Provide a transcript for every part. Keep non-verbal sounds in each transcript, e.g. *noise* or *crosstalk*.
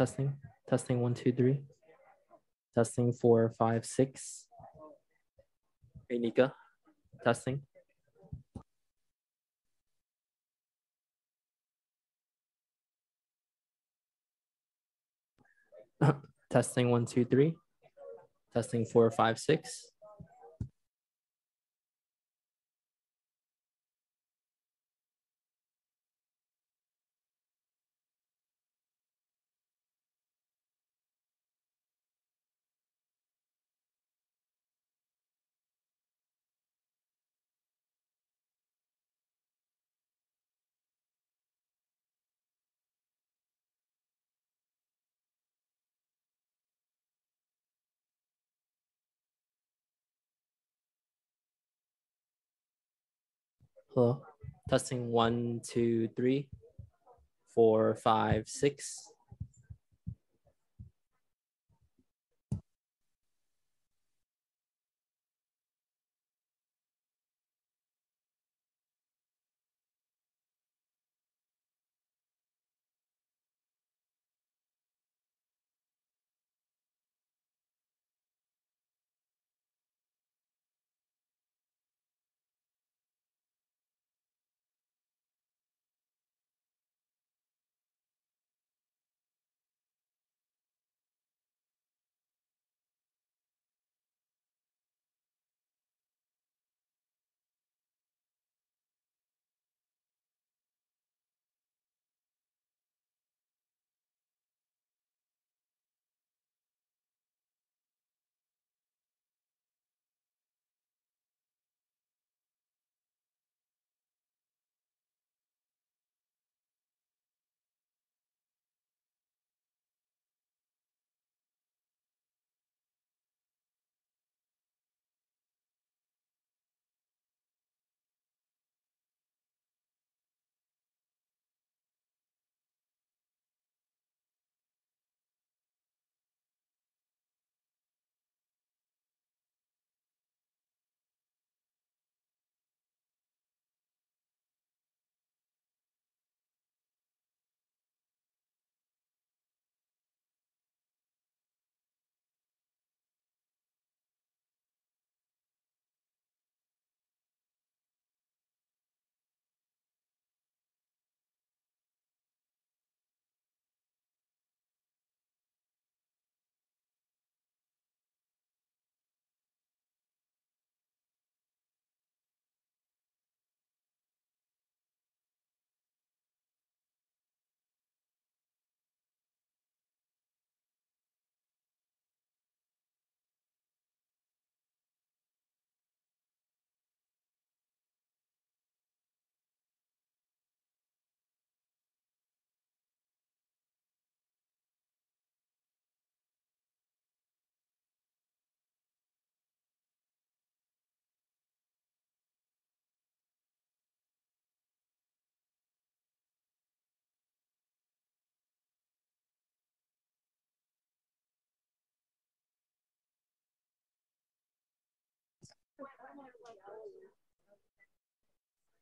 Testing. Testing one, two, three. Testing four, five, six. Hey, Nika. Testing. *coughs* Testing one, two, three. Testing four, five, six. Hello. Testing one, two, three, four, five, six.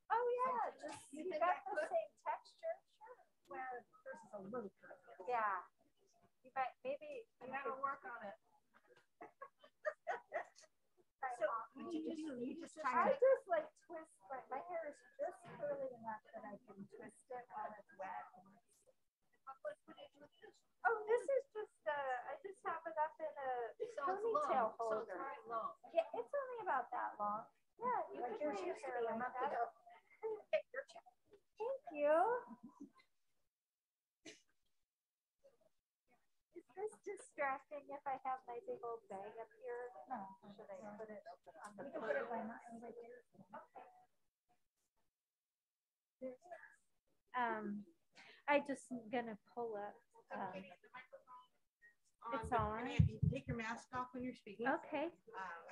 Oh, yeah, just, you got the same texture, sure. Where this is a little curvy. Yeah. You might, maybe. I gotta work on it. *laughs* So what you do, you just try I just like twist, my, my hair is just curly enough that I can twist it while it's wet. Oh, this is just, uh, I just have it up in a ponytail holder. Yeah, it's only about that long. Yeah, you Like can yours used to hair be a like month that. ago. Thank you. Is this distracting if I have my big old bag up here? No. Should I put it on the? You can put it by my, right there. Um, I just gonna pull up. Um, It's but on. Renee, you can Take your mask off when you're speaking. okay, Um,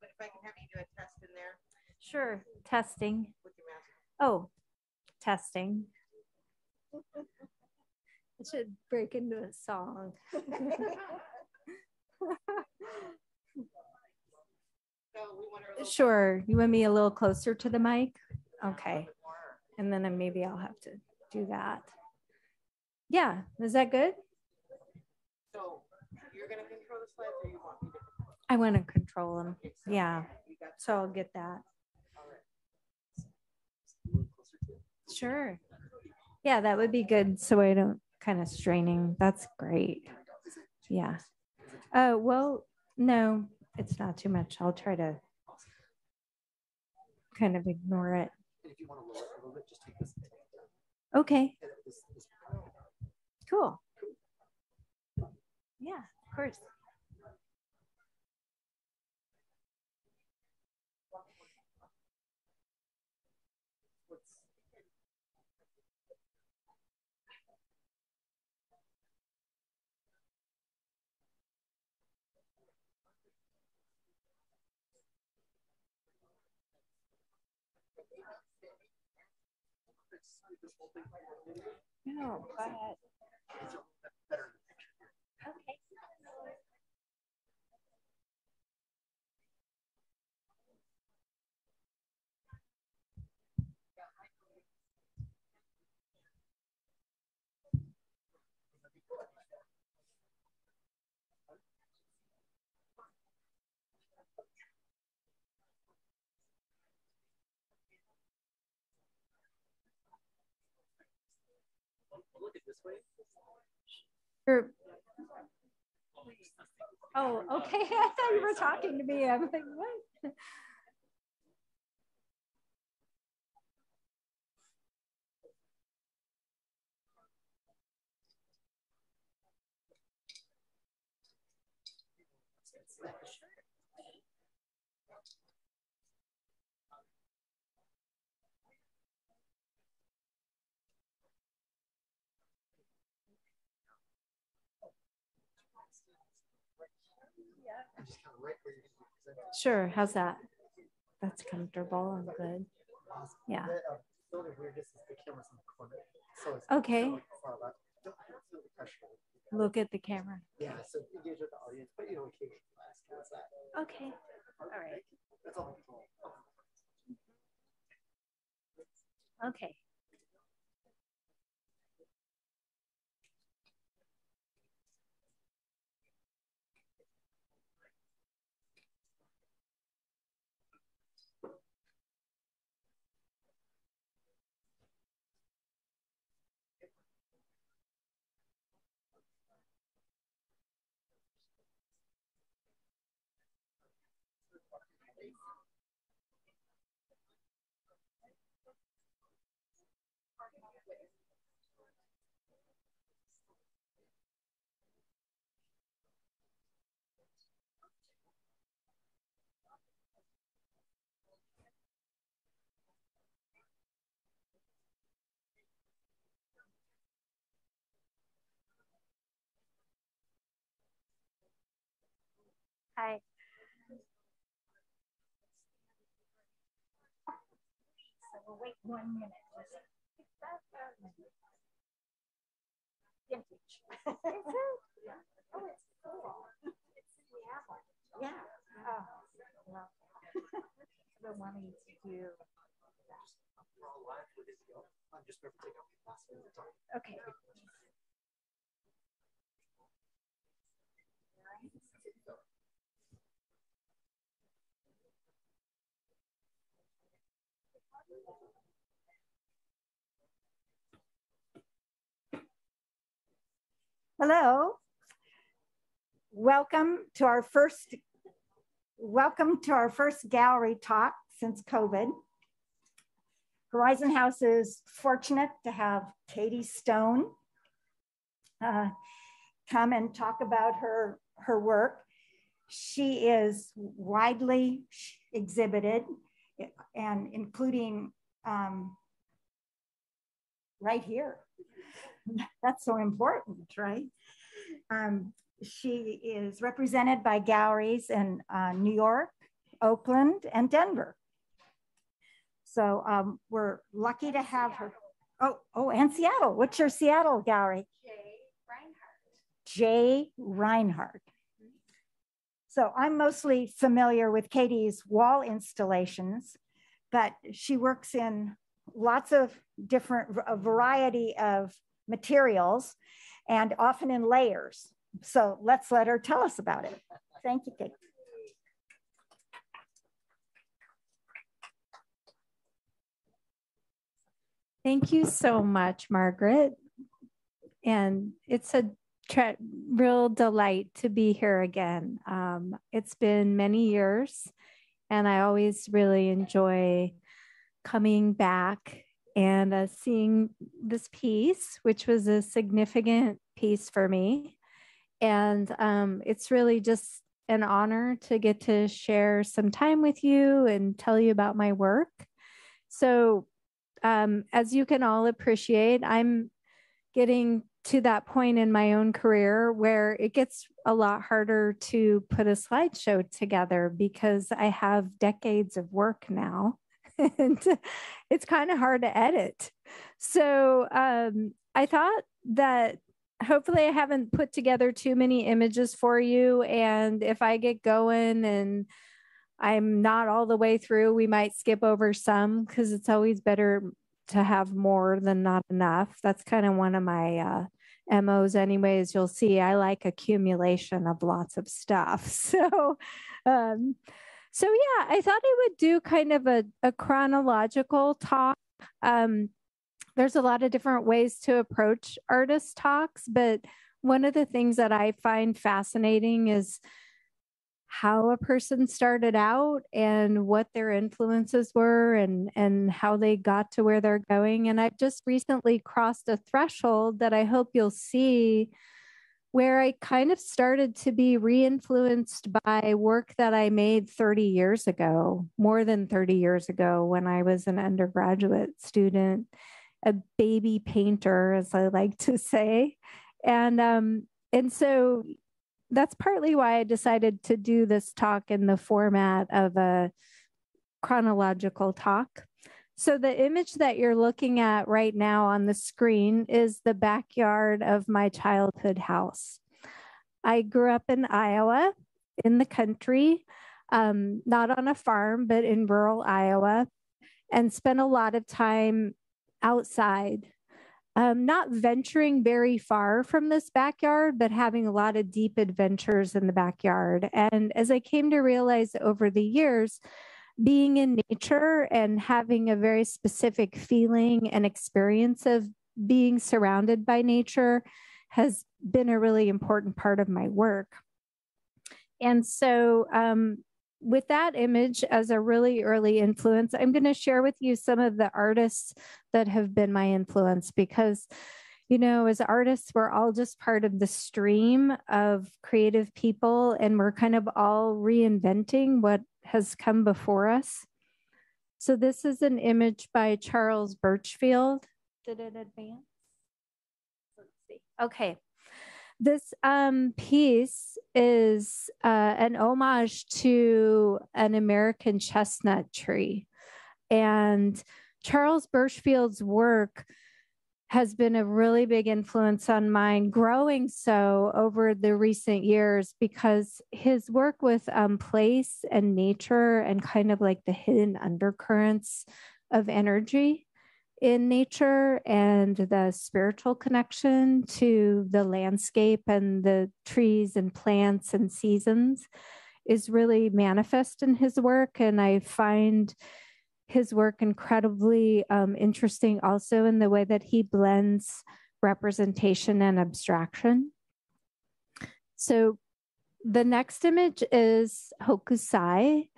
But if I can have you do a test in there sure. Testing. with your mask. Oh, testing. *laughs* It should break into a song. *laughs* So we want her a little. Sure. You want me a little closer to the mic? Okay. And then maybe I'll have to do that. Yeah. Is that good? So you're gonna control the slides or you want me to? I want to control them. Okay, so Yeah, so I'll get that. all right. A little closer to it. Sure. Yeah, that would be good. So I don't kind of straining. That's great. Yeah. Oh, well, no, it's not too much. I'll try to kind of ignore it. And if you want to lower it a little bit, just take this. Okay, cool. Yeah, of course. No, go ahead. Okay. Oh, okay. *laughs* I thought you were talking to me. I'm like, what? Just kind of right where you're gonna be presenting. Sure. How's that? That's comfortable and good. Yeah. Okay. Look at the camera. Yeah, so engage with the audience, but you know. Okay. All right. Okay. Hi. So we'll wait one minute. Vintage. Yeah. Oh, it's cool. It's in. Yeah. Oh, well. To do. We're all live. We're good to go. I'm just remember taking off your mask when we're talking. Okay. Hello. Welcome to our first welcome to our first gallery talk since COVID. Horizon House is fortunate to have Katy Stone uh, come and talk about her, her work. She is widely exhibited and including um, right here. *laughs* That's so important, right? Um, she is represented by galleries in uh, New York, Oakland, and Denver. So um, we're lucky to have her. Oh, oh, and Seattle. What's your Seattle gallery? Jay Reinhardt. Jay Reinhardt. So I'm mostly familiar with Katy's wall installations, but she works in lots of different, a variety of materials and often in layers. So let's let her tell us about it. Thank you, Katie. Thank you so much, Margaret. And it's a tre- real delight to be here again. Um, it's been many years, and I always really enjoy coming back and uh, seeing this piece, which was a significant piece for me. And um, it's really just an honor to get to share some time with you and tell you about my work. So, um, as you can all appreciate, I'm getting to that point in my own career where it gets a lot harder to put a slideshow together because I have decades of work now *laughs* and it's kind of hard to edit. So um, I thought that hopefully I haven't put together too many images for you. And if I get going and I'm not all the way through. We might skip over some because it's always better to have more than not enough. That's kind of one of my uh, MOs, anyways. You'll see I like accumulation of lots of stuff. *laughs* So, um, so yeah, I thought I would do kind of a, a chronological talk. Um, there's a lot of different ways to approach artist talks, but one of the things that I find fascinating is how a person started out and what their influences were and and how they got to where they're going. And i've just recently crossed a threshold that i hope you'll see where i kind of started to be re-influenced by work that i made 30 years ago more than 30 years ago when i was an undergraduate student a baby painter as i like to say. And um and so that's partly why I decided to do this talk in the format of a chronological talk. So, the image that you're looking at right now on the screen is the backyard of my childhood house. I grew up in Iowa, in the country, um, not on a farm, but in rural Iowa, and spent a lot of time outside um, not venturing very far from this backyard, but having a lot of deep adventures in the backyard. And as I came to realize over the years, being in nature and having a very specific feeling and experience of being surrounded by nature has been a really important part of my work. And so um, with that image as a really early influence, I'm going to share with you some of the artists that have been my influence because, you know, as artists, we're all just part of the stream of creative people and we're kind of all reinventing what has come before us. So, this is an image by Charles Burchfield. Did it advance? Let's see. Okay. This um, piece is uh, an homage to an American chestnut tree. And Charles Burchfield's work has been a really big influence on mine, growing so over the recent years because his work with um, place and nature and kind of like the hidden undercurrents of energy in nature and the spiritual connection to the landscape and the trees and plants and seasons is really manifest in his work. And I find his work incredibly um, interesting also in the way that he blends representation and abstraction. So the next image is Hokusai.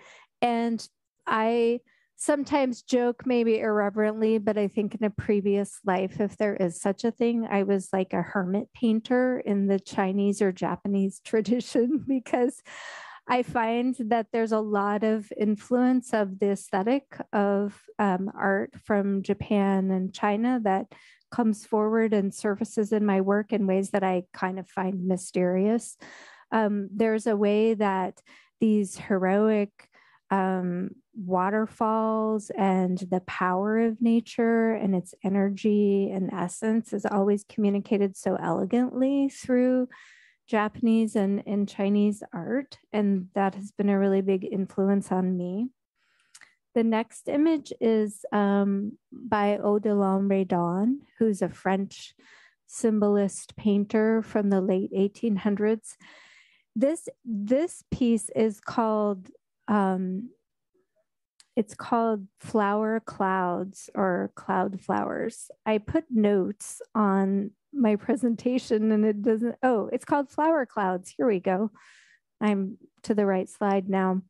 And I sometimes joke maybe irreverently, but I think in a previous life, if there is such a thing, I was like a hermit painter in the Chinese or Japanese *laughs* tradition because I find that there's a lot of influence of the aesthetic of um, art from Japan and China that comes forward and surfaces in my work in ways that I kind of find mysterious. Um, there's a way that these heroic um, waterfalls and the power of nature and its energy and essence is always communicated so elegantly through Japanese and, and Chinese art. And that has been a really big influence on me. The next image is um, by Odilon Redon, who's a French symbolist painter from the late 1800s. This this piece is called um, it's called Flower Clouds or Cloud Flowers. I put notes on my presentation and it doesn't, oh, it's called Flower Clouds. Here we go. I'm to the right slide now.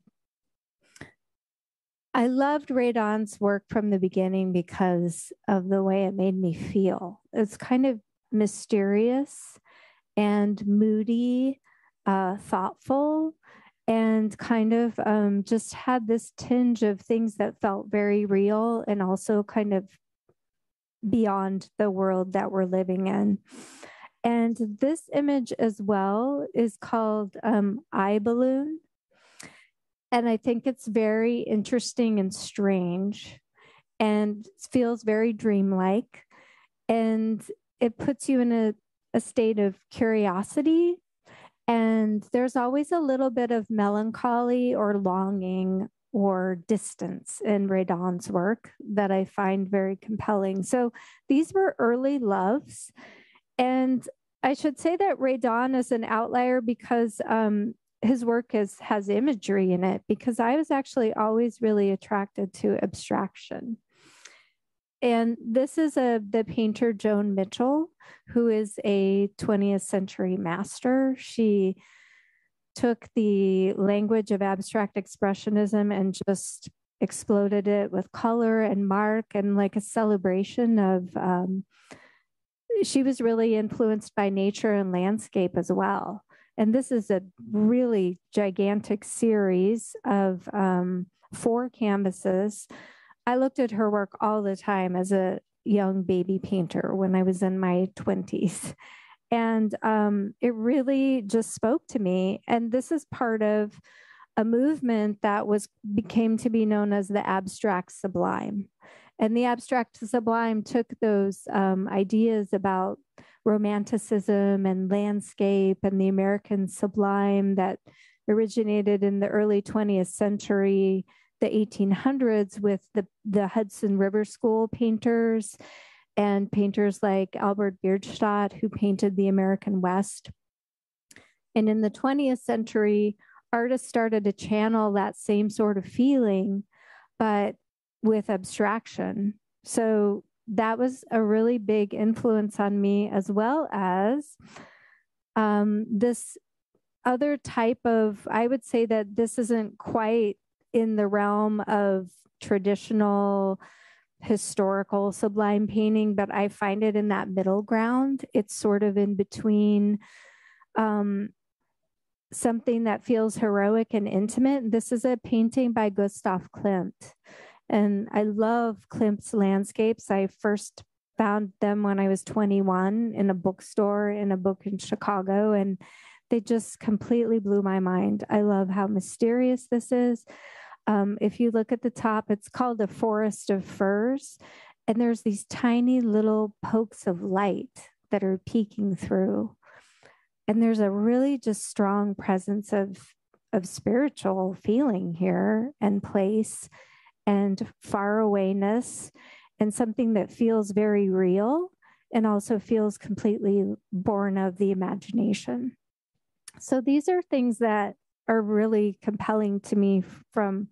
I loved Redon's work from the beginning because of the way it made me feel. It's kind of mysterious and moody, uh, thoughtful, and kind of um, just had this tinge of things that felt very real and also kind of beyond the world that we're living in. And this image as well is called um, Eye Balloon. And I think it's very interesting and strange and feels very dreamlike. And it puts you in a, a state of curiosity and there's always a little bit of melancholy or longing or distance in Redon's work that I find very compelling. So these were early loves. And I should say that Ray Dawn is an outlier because um, his work is, has imagery in it, because I was actually always really attracted to abstraction. And this is a the painter Joan Mitchell, who is a 20th century master. She took the language of abstract expressionism and just exploded it with color and mark and like a celebration of um, she was really influenced by nature and landscape as well and this is a really gigantic series of um, four canvases I looked at her work all the time as a young baby painter when I was in my 20s. And um, it really just spoke to me. And this is part of a movement that was became to be known as the abstract sublime. And the abstract sublime took those um, ideas about romanticism and landscape and the American sublime that originated in the early 20th century the 1800s with the, the Hudson River School painters and painters like Albert Bierstadt, who painted the American West. And in the 20th century, artists started to channel that same sort of feeling, but with abstraction. So that was a really big influence on me, as well as um, this other type of, I would say that this isn't quite in the realm of traditional historical sublime painting, but I find it in that middle ground. It's sort of in between um, something that feels heroic and intimate. This is a painting by Gustav Klimt. And I love Klimt's landscapes. I first found them when I was 21 in a bookstore in a book in Chicago. And they just completely blew my mind. I love how mysterious this is. Um, if you look at the top, it's called the forest of firs. And there's these tiny little pokes of light that are peeking through. And there's a really just strong presence of, of spiritual feeling here and place and far awayness and something that feels very real and also feels completely born of the imagination. So these are things that are really compelling to me from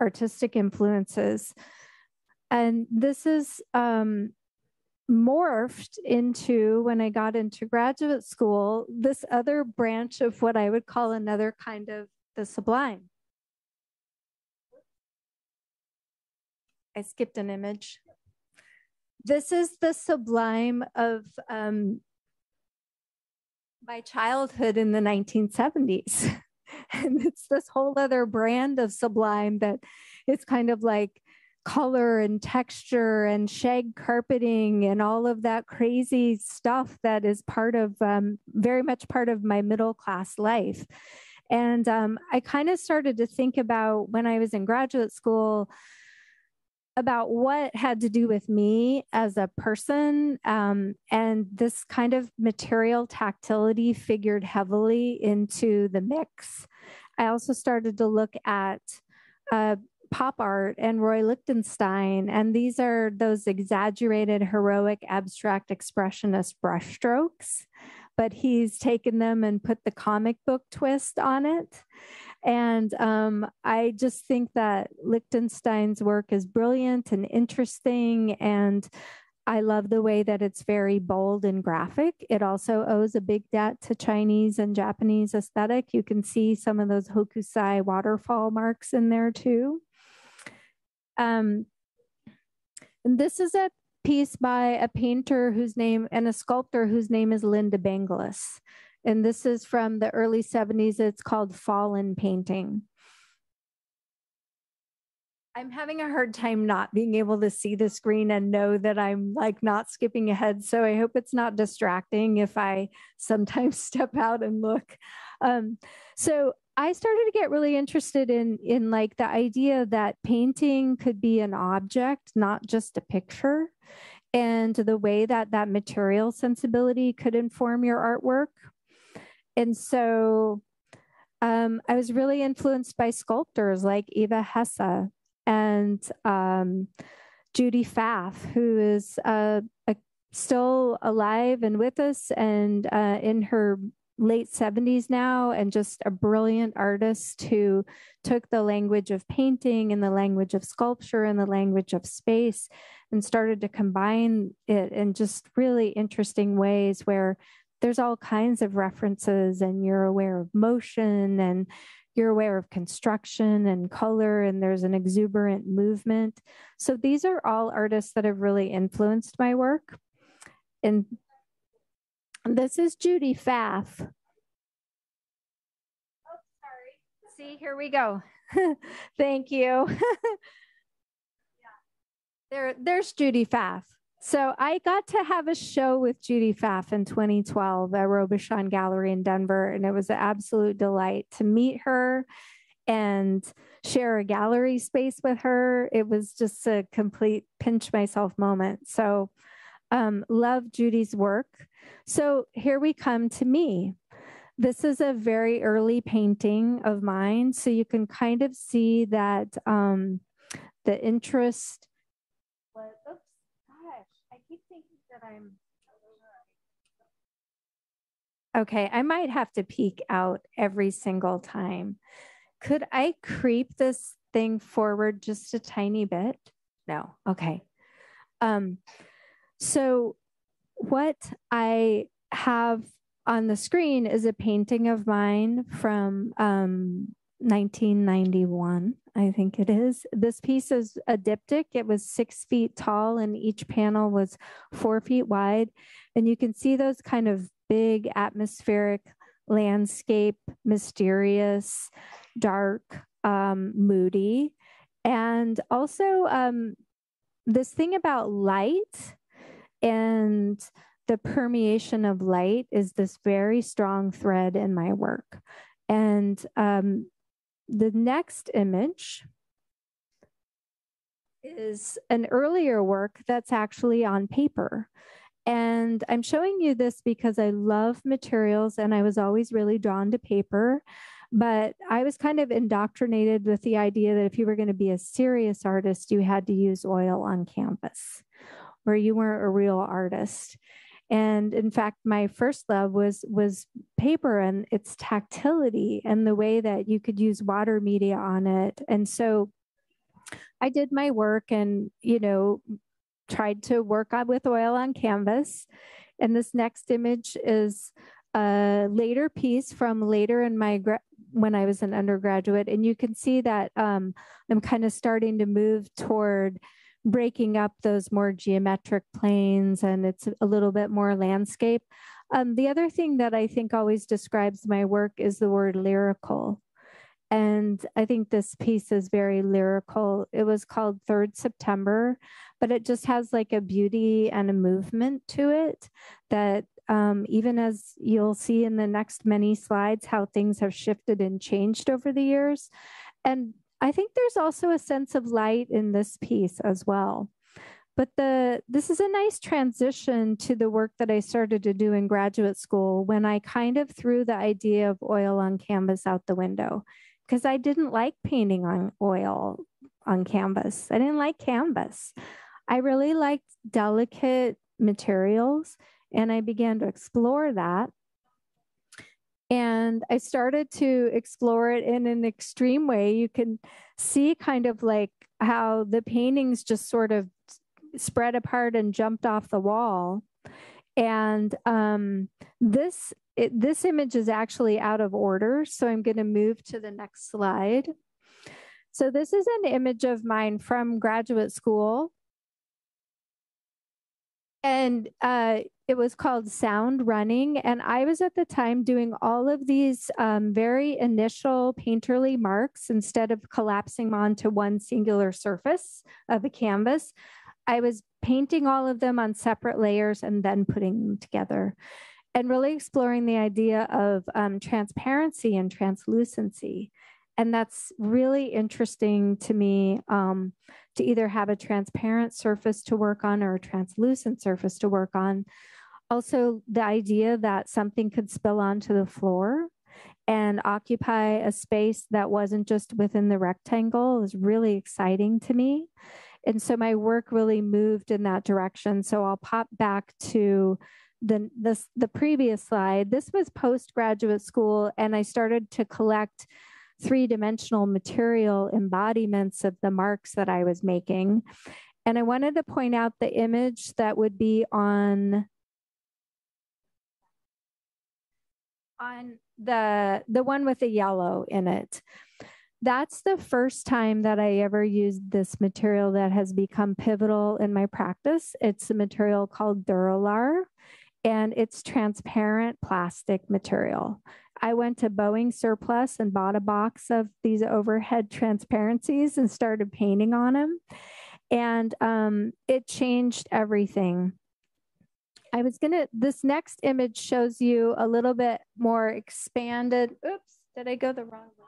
artistic influences. And this is um, morphed into, when I got into graduate school, this other branch of what I would call another kind of the sublime. I skipped an image. This is the sublime of um, my childhood in the 1970s. *laughs* *laughs* and it's this whole other brand of sublime that it's kind of like color and texture and shag carpeting and all of that crazy stuff that is part of um, very much part of my middle class life. And um, i kind of started to think about when i was in graduate school about what had to do with me as a person. Um, and this kind of material tactility figured heavily into the mix. I also started to look at uh, pop art and Roy Lichtenstein. And these are those exaggerated, heroic, abstract expressionist brushstrokes. But he's taken them and put the comic book twist on it. And um, I just think that Lichtenstein's work is brilliant and interesting. And I love the way that it's very bold and graphic. It also owes a big debt to Chinese and Japanese aesthetic. You can see some of those Hokusai waterfall marks in there too. Um, and this is a piece by a painter whose name and a sculptor whose name is Lynda Benglis. And this is from the early 70s. It's called Fallen Painting. I'm having a hard time not being able to see the screen and know that I'm like not skipping ahead. So I hope it's not distracting if I sometimes *laughs* step out and look. Um, so I started to get really interested in in like the idea that painting could be an object, not just a picture, and the way that that material sensibility could inform your artwork. And so um, I was really influenced by sculptors like Eva Hesse and um, Judy Pfaff, who is uh, a, still alive and with us and uh, in her late 70s now and just a brilliant artist who took the language of painting and the language of sculpture and the language of space and started to combine it in just really interesting ways where there's all kinds of references and you're aware of motion and you're aware of construction and color and there's an exuberant movement so these are all artists that have really influenced my work and this is Judy Pfaff. Oh, sorry. See, here we go. *laughs* Thank you. *laughs* There, there's Judy Pfaff. So I got to have a show with Judy Pfaff in 2012 at Robischon Gallery in Denver, and it was an absolute delight to meet her and share a gallery space with her. It was just a complete pinch myself moment. So um, love Judy's work. So here we come to me. This is a very early painting of mine. So you can kind of see that um, the interest. Was, oops, gosh, I keep thinking that I'm. Okay, I might have to peek out every single time. Could I creep this thing forward just a tiny bit? No. Okay. Um, so, what I have on the screen is a painting of mine from um, 1991, I think it is. This piece is a diptych. It was six feet tall, and each panel was four feet wide. And you can see those kind of big atmospheric landscape, mysterious, dark, um, moody. And also, um, this thing about light and the permeation of light is this very strong thread in my work. And um, the next image is an earlier work that's actually on paper. And I'm showing you this because I love materials and I was always really drawn to paper. But I was kind of indoctrinated with the idea that if you were going to be a serious artist, you had to use oil on canvas or you weren't a real artist and in fact my first love was was paper and its tactility and the way that you could use water media on it. And so i did my work and you know tried to work on with oil on canvas. And this next image is a later piece from later in my gra- when i was an undergraduate. And you can see that um, i'm kind of starting to move toward breaking up those more geometric planes and it's a little bit more landscape. Um, the other thing that I think always describes my work is the word lyrical. And I think this piece is very lyrical. It was called Third September, but it just has like a beauty and a movement to it that um, even as you'll see in the next many slides, how things have shifted and changed over the years. And I think there's also a sense of light in this piece as well. But the this is a nice transition to the work that I started to do in graduate school when I kind of threw the idea of oil on canvas out the window because I didn't like painting on oil. on canvas. I didn't like canvas. I really liked delicate materials and I began to explore that. And I started to explore it in an extreme way. You can see kind of like how the paintings just sort of spread apart and jumped off the wall. And um, this it, this image is actually out of order, so I'm going to move to the next slide. So this is an image of mine from graduate school. And uh, it was called Sound Running. And I was at the time doing all of these um, very initial painterly marks instead of collapsing onto one singular surface of a canvas. I was painting all of them on separate layers and then putting them together and really exploring the idea of um, transparency and translucency and that's really interesting to me um, to either have a transparent surface to work on or a translucent surface to work on. Also, the idea that something could spill onto the floor and occupy a space that wasn't just within the rectangle is really exciting to me. And so my work really moved in that direction. So I'll pop back to the this the previous slide. This was postgraduate school, and I started to collect three dimensional material embodiments of the marks that I was making. And I wanted to point out the image that would be on on the the one with the yellow in it. That's the first time that I ever used this material that has become pivotal in my practice. It's a material called Duralar and it's transparent plastic material. I went to Boeing Surplus and bought a box of these overhead transparencies and started painting on them. And um, it changed everything. I was to, this next image shows you a little bit more expanded. Oops, did I go the wrong way?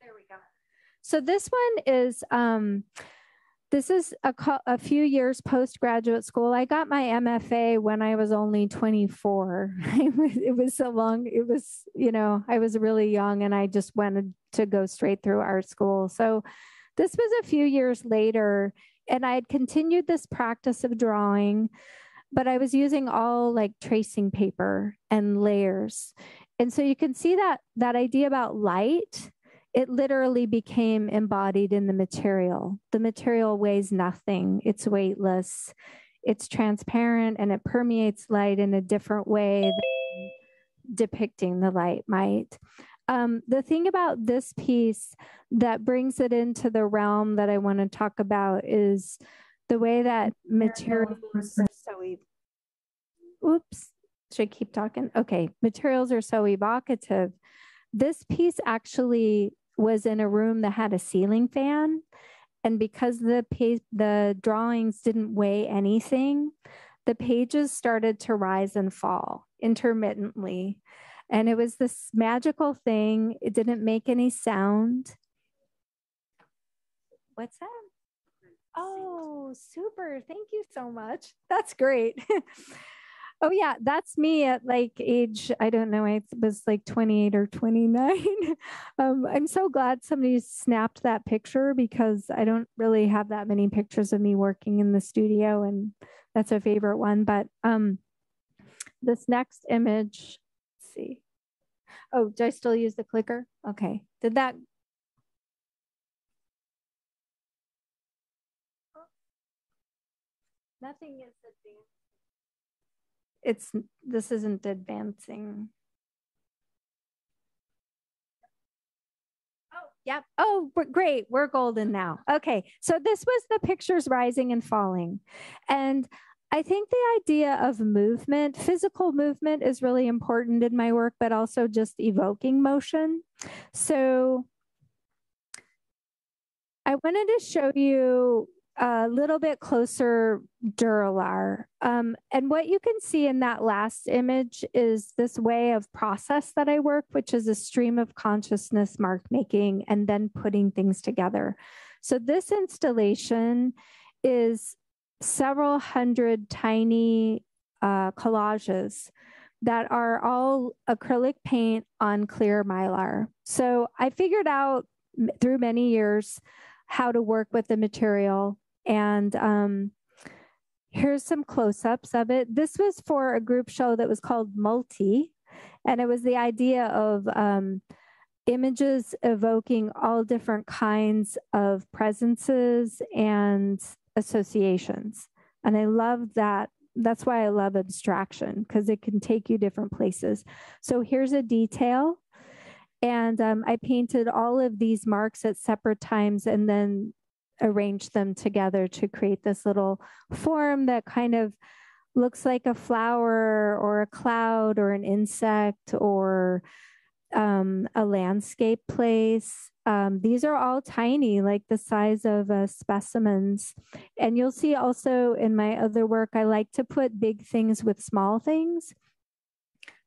There we go. So this one is um, this is a, a few years postgraduate school. I got my MFA when I was only 24. *laughs* it was so long. It was, you know, I was really young and I just wanted to go straight through art school. So this was a few years later, and I had continued this practice of drawing, but I was using all like tracing paper and layers. And so you can see that that idea about light it literally became embodied in the material. The material weighs nothing, it's weightless, it's transparent, and it permeates light in a different way than depicting the light might. Um, the thing about this piece that brings it into the realm that I want to talk about is the way that materials are so. E- Oops, should I keep talking? Okay, materials are so evocative. This piece actually was in a room that had a ceiling fan. And because the pa- the drawings didn't weigh anything, the pages started to rise and fall intermittently. And it was this magical thing. It didn't make any sound. What's that? Oh, super. Thank you so much. That's great. *laughs* Oh yeah, that's me at like age I don't know, I was like 28 or 29. *laughs* um, I'm so glad somebody snapped that picture because I don't really have that many pictures of me working in the studio, and that's a favorite one. But um, this next image, let's see. Oh, do I still use the clicker? Okay. Did that Nothing is advanced it's this isn't advancing. Oh, yep. Oh, great. We're golden now. Okay. So this was the pictures rising and falling. And I think the idea of movement, physical movement is really important in my work, but also just evoking motion. So I wanted to show you a little bit closer Duralar. Um, and what you can see in that last image is this way of process that I work, which is a stream of consciousness mark making and then putting things together. So this installation is several hundred tiny uh, collages that are all acrylic paint on clear mylar. So I figured out through many years how to work with the material. And um, here's some close ups of it. This was for a group show that was called Multi, and it was the idea of um, images evoking all different kinds of presences and associations. And I love that. That's why I love abstraction because it can take you different places. So here's a detail. And um, I painted all of these marks at separate times and then arranged them together to create this little form that kind of looks like a flower or a cloud or an insect or um, a landscape place. Um, these are all tiny, like the size of uh, specimens. And you'll see also in my other work, I like to put big things with small things.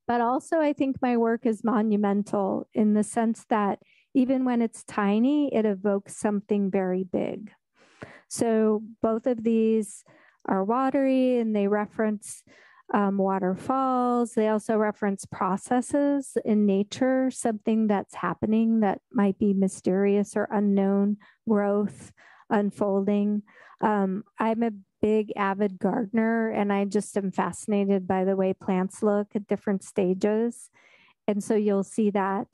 But also, I think my work is monumental in the sense that even when it's tiny, it evokes something very big. So both of these are watery and they reference um, waterfalls. They also reference processes in nature, something that's happening that might be mysterious or unknown, growth, unfolding. Um, I'm a big avid gardener and I just am fascinated by the way plants look at different stages. And so you'll see that.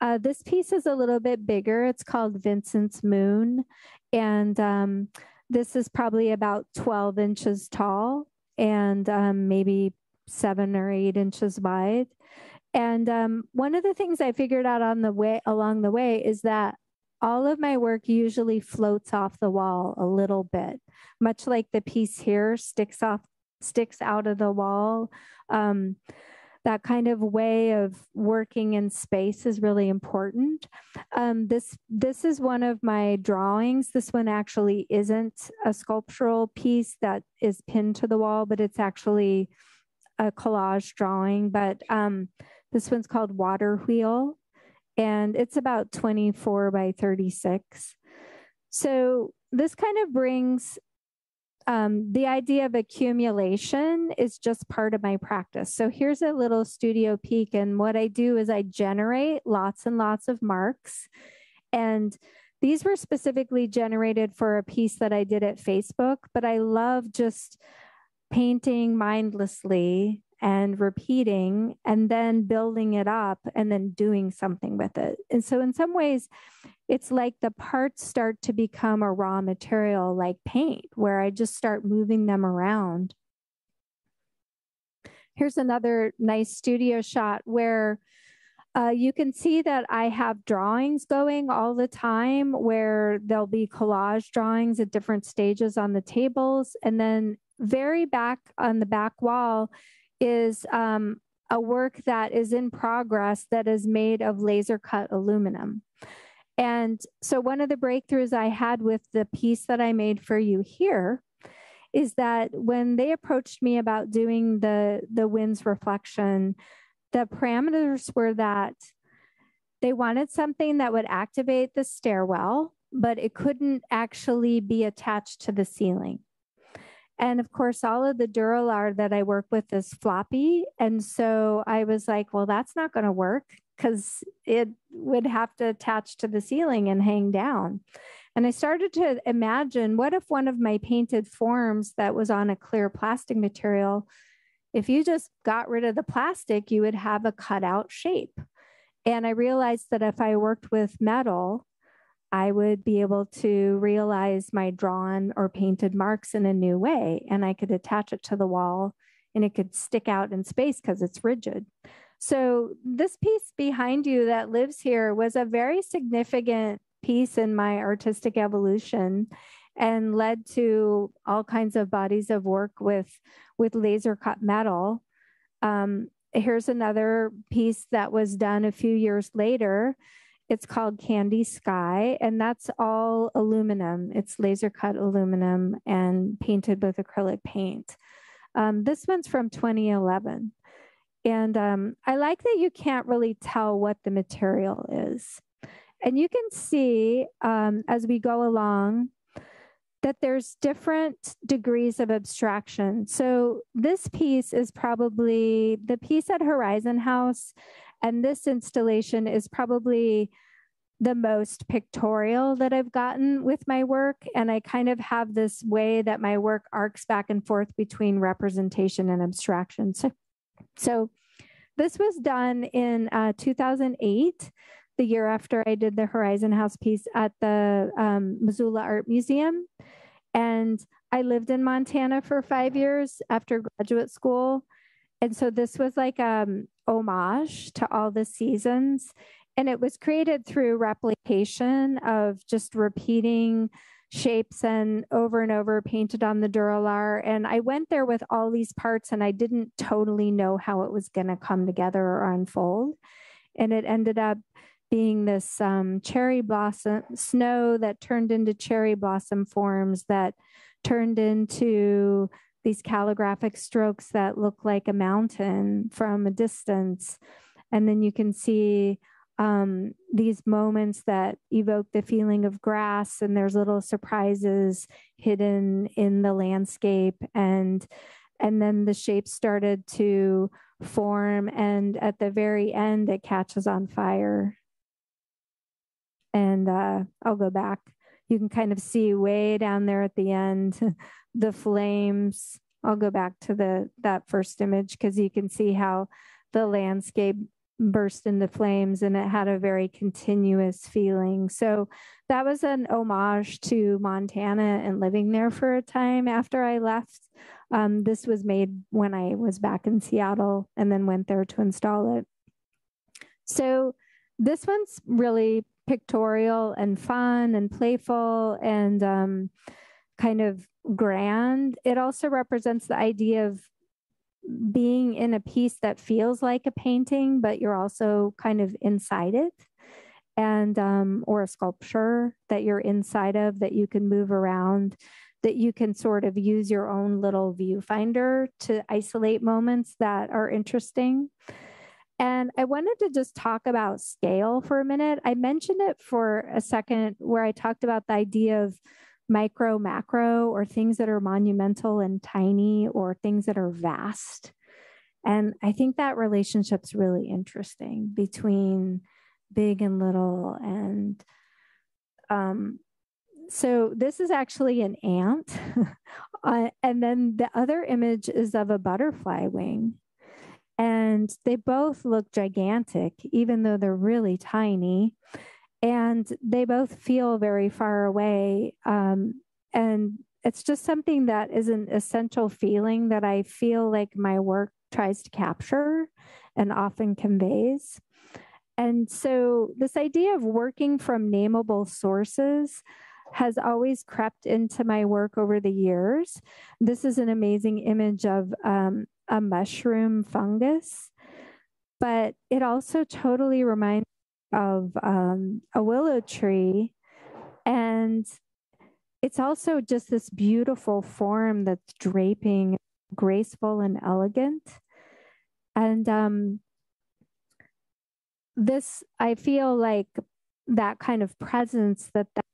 Uh, this piece is a little bit bigger. It's called Vincent's Moon. And um, this is probably about 12 inches tall and um, maybe seven or eight inches wide. And um, one of the things I figured out on the way along the way is that all of my work usually floats off the wall a little bit, much like the piece here sticks off sticks out of the wall. Um, that kind of way of working in space is really important. Um, this this is one of my drawings. This one actually isn't a sculptural piece that is pinned to the wall, but it's actually a collage drawing. But um, this one's called Water Wheel, and it's about 24 by 36. So this kind of brings um, the idea of accumulation is just part of my practice. So here's a little studio peek. And what I do is I generate lots and lots of marks. And these were specifically generated for a piece that I did at Facebook, but I love just painting mindlessly and repeating and then building it up and then doing something with it. And so, in some ways, it's like the parts start to become a raw material like paint, where I just start moving them around. Here's another nice studio shot where uh, you can see that I have drawings going all the time where there'll be collage drawings at different stages on the tables. And then, very back on the back wall, is um, a work that is in progress that is made of laser cut aluminum. And so, one of the breakthroughs I had with the piece that I made for you here is that when they approached me about doing the, the wind's reflection, the parameters were that they wanted something that would activate the stairwell, but it couldn't actually be attached to the ceiling. And of course, all of the Duralar that I work with is floppy. And so I was like, well, that's not going to work because it would have to attach to the ceiling and hang down. And I started to imagine what if one of my painted forms that was on a clear plastic material, if you just got rid of the plastic, you would have a cutout shape. And I realized that if I worked with metal, I would be able to realize my drawn or painted marks in a new way. And I could attach it to the wall and it could stick out in space because it's rigid. So, this piece behind you that lives here was a very significant piece in my artistic evolution and led to all kinds of bodies of work with, with laser cut metal. Um, here's another piece that was done a few years later it's called Candy Sky, and that's all aluminum. It's laser cut aluminum and painted with acrylic paint. Um, this one's from 2011. And um, I like that you can't really tell what the material is. And you can see um, as we go along that there's different degrees of abstraction. So this piece is probably the piece at Horizon House and this installation is probably the most pictorial that I've gotten with my work. And I kind of have this way that my work arcs back and forth between representation and abstraction. So, so this was done in uh, 2008, the year after I did the Horizon House piece at the um, Missoula Art Museum. And I lived in Montana for five years after graduate school. And so this was like um homage to all the seasons. And it was created through replication of just repeating shapes and over and over painted on the duralar. And i went there with all these parts and i didn't totally know how it was going to come together or unfold. And it ended up being this um, cherry blossom snow that turned into cherry blossom forms that turned into these calligraphic strokes that look like a mountain from a distance. And then you can see um, these moments that evoke the feeling of grass and there's little surprises hidden in the landscape. And and then the shape started to form and at the very end it catches on fire. And uh, i'll go back. You can kind of see way down there at the end *laughs* the flames i'll go back to the that first image because you can see how the landscape burst into flames and it had a very continuous feeling. So that was an homage to Montana and living there for a time after I left. Um, this was made when I was back in Seattle and then went there to install it. So this one's really pictorial and fun and playful and um, kind of grand. It also represents the idea of being in a piece that feels like a painting, but you're also kind of inside it, and um, or a sculpture that you're inside of that you can move around, that you can sort of use your own little viewfinder to isolate moments that are interesting. And I wanted to just talk about scale for a minute. I mentioned it for a second where I talked about the idea of micro, macro, or things that are monumental and tiny, or things that are vast. And I think that relationship's really interesting between big and little. And um, so this is actually an ant. *laughs* uh, and then the other image is of a butterfly wing. And they both look gigantic, even though they're really tiny and they both feel very far away. Um, and it's just something that is an essential feeling that I feel like my work tries to capture and often conveys. And so, this idea of working from nameable sources has always crept into my work over the years. This is an amazing image of um, a mushroom fungus, but it also totally reminds of um, a willow tree. And it's also just this beautiful form that's draping, graceful and elegant. And um, this, I feel like that kind of presence that that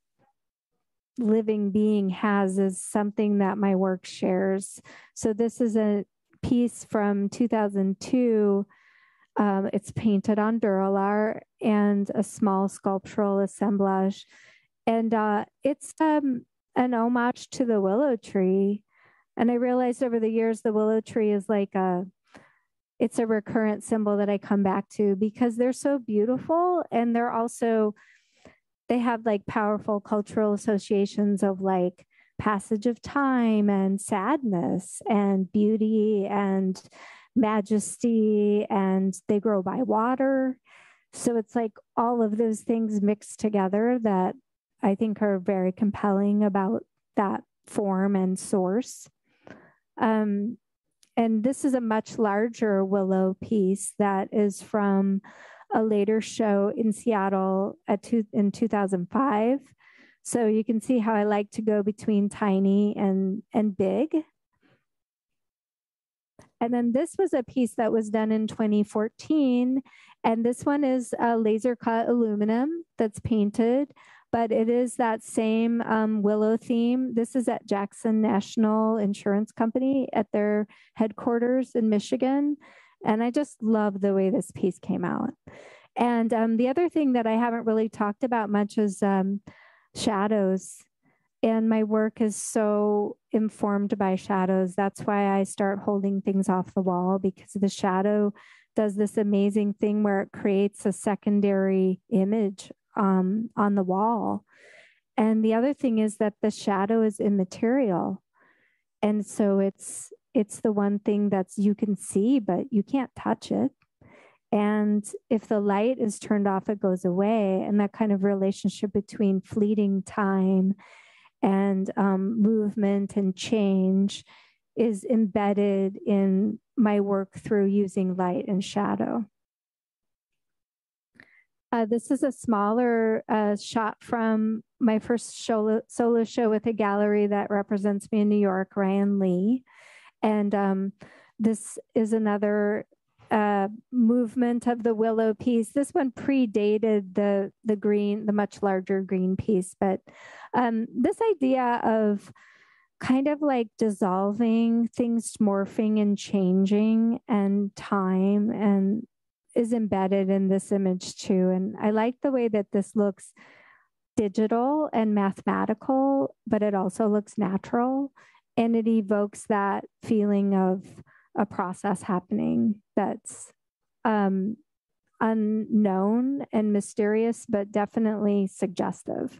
living being has is something that my work shares. So this is a piece from 2002 um, it's painted on Duralar and a small sculptural assemblage. And uh, it's um, an homage to the willow tree. And I realized over the years the willow tree is like a it's a recurrent symbol that I come back to because they're so beautiful and they're also they have like powerful cultural associations of like passage of time and sadness and beauty and majesty and they grow by water. So it's like all of those things mixed together that I think are very compelling about that form and source. Um, and this is a much larger willow piece that is from a later show in Seattle at two, in 2005. So you can see how I like to go between tiny and and big. And then this was a piece that was done in 2014. And this one is a laser cut aluminum that's painted, but it is that same um, willow theme. This is at Jackson National Insurance Company at their headquarters in Michigan. And I just love the way this piece came out. And um, the other thing that I haven't really talked about much is um, shadows. And my work is so informed by shadows. That's why I start holding things off the wall because the shadow does this amazing thing where it creates a secondary image um, on the wall. And the other thing is that the shadow is immaterial. And so it's it's the one thing that's you can see, but you can't touch it. And if the light is turned off, it goes away. And that kind of relationship between fleeting time and um, movement and change is embedded in my work through using light and shadow. Uh, this is a smaller uh, shot from my first solo, solo show with a gallery that represents me in New York, Ryan Lee. And um, this is another uh, movement of the willow piece. This one predated the the green, the much larger green piece, but um, this idea of kind of like dissolving things, morphing and changing, and time, and is embedded in this image too. And I like the way that this looks digital and mathematical, but it also looks natural, and it evokes that feeling of a process happening that's um, unknown and mysterious, but definitely suggestive.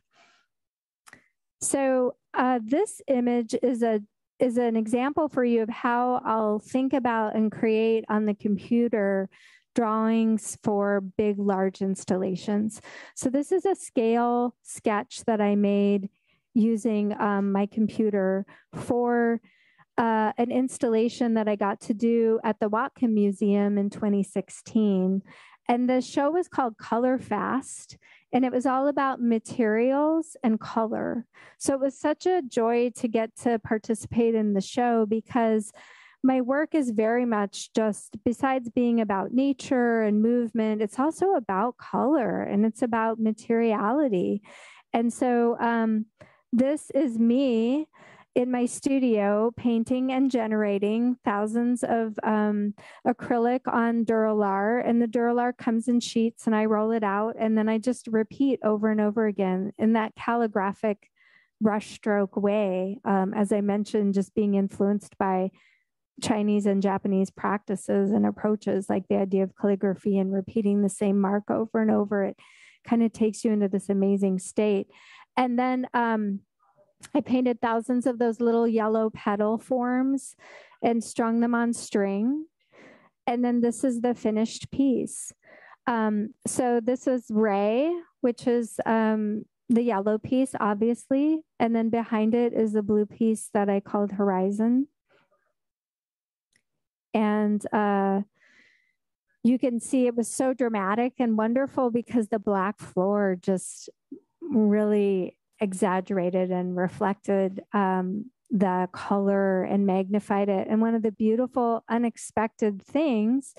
So uh, this image is a is an example for you of how I'll think about and create on the computer drawings for big, large installations. So this is a scale sketch that I made using um, my computer for uh, an installation that I got to do at the Whatcom Museum in 2016. And the show was called Color Fast, and it was all about materials and color. So it was such a joy to get to participate in the show because my work is very much just, besides being about nature and movement, it's also about color and it's about materiality. And so um, this is me in my studio painting and generating thousands of um, acrylic on Duralar, and the Duralar comes in sheets, and I roll it out, and then I just repeat over and over again in that calligraphic brushstroke way. Um, as I mentioned, just being influenced by Chinese and Japanese practices and approaches, like the idea of calligraphy and repeating the same mark over and over. It kind of takes you into this amazing state. And then um, I painted thousands of those little yellow petal forms and strung them on string. And then this is the finished piece. Um, so this is Ray, which is um, the yellow piece, obviously. And then behind it is the blue piece that I called Horizon. And uh, you can see it was so dramatic and wonderful because the black floor just really exaggerated and reflected um, the color and magnified it. And one of the beautiful, unexpected things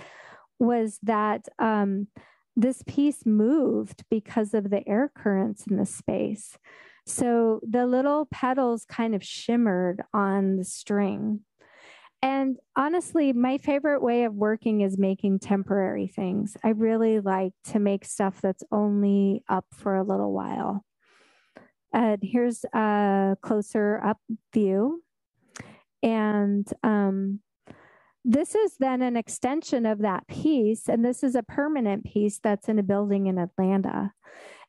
was that um, this piece moved because of the air currents in the space. So the little petals kind of shimmered on the string. And honestly, my favorite way of working is making temporary things. I really like to make stuff that's only up for a little while. And here's a closer up view. And um, this is then an extension of that piece. And this is a permanent piece that's in a building in Atlanta.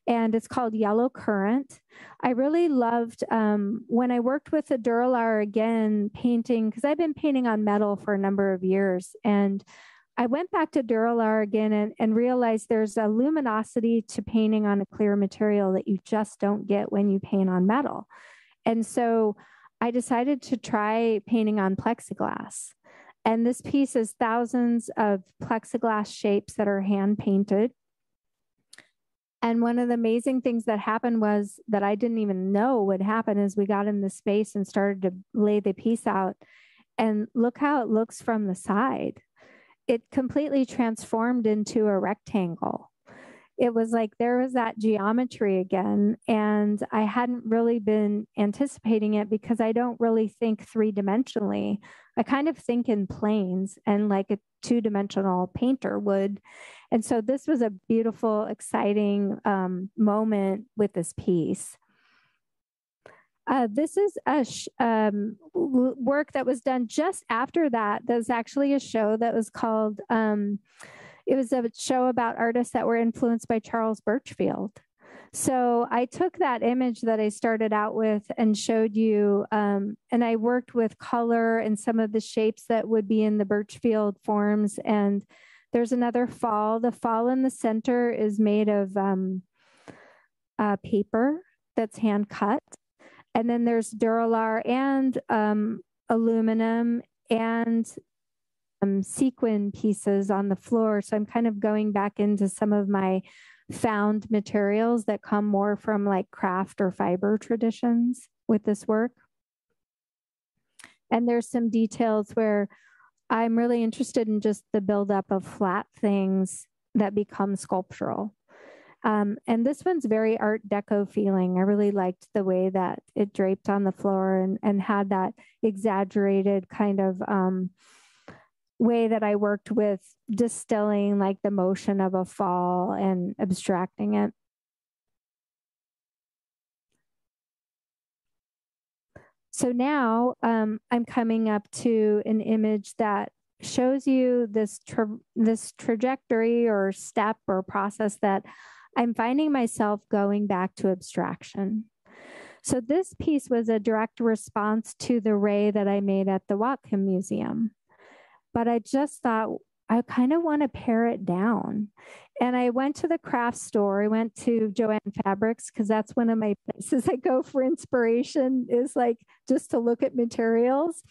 And it's called Yellow Current. I really loved um, when I worked with the Duralar again painting, because I've been painting on metal for a number of years. And I went back to Duralar again and, and realized there's a luminosity to painting on a clear material that you just don't get when you paint on metal. And so I decided to try painting on plexiglass. And this piece is thousands of plexiglass shapes that are hand painted. And one of the amazing things that happened was that I didn't even know would happen as we got in the space and started to lay the piece out. And look how it looks from the side it completely transformed into a rectangle. it was like there was that geometry again. And I hadn't really been anticipating it because I don't really think three dimensionally. I kind of think in planes and like a two dimensional painter would. And so this was a beautiful, exciting um, moment with this piece. Uh, this is a sh- um, work that was done just after that. There's actually a show that was called, um, it was a show about artists that were influenced by Charles Burchfield. So I took that image that I started out with and showed you, um, and I worked with color and some of the shapes that would be in the Burchfield forms. And there's another fall. The fall in the center is made of um, uh, paper that's hand cut. And then there's Duralar and um, aluminum and um, sequin pieces on the floor. So I'm kind of going back into some of my found materials that come more from like craft or fiber traditions with this work. And there's some details where I'm really interested in just the buildup of flat things that become sculptural. Um, and this one's very Art Deco feeling. I really liked the way that it draped on the floor and, and had that exaggerated kind of um, way that I worked with distilling like the motion of a fall and abstracting it. So now um, I'm coming up to an image that shows you this tra- this trajectory or step or process that I'm finding myself going back to abstraction. So, this piece was a direct response to the ray that I made at the Whatcom Museum. But I just thought, I kind of want to pare it down. And I went to the craft store. I went to Joann Fabrics because that's one of my *laughs* places I go for inspiration, is like just to look at materials.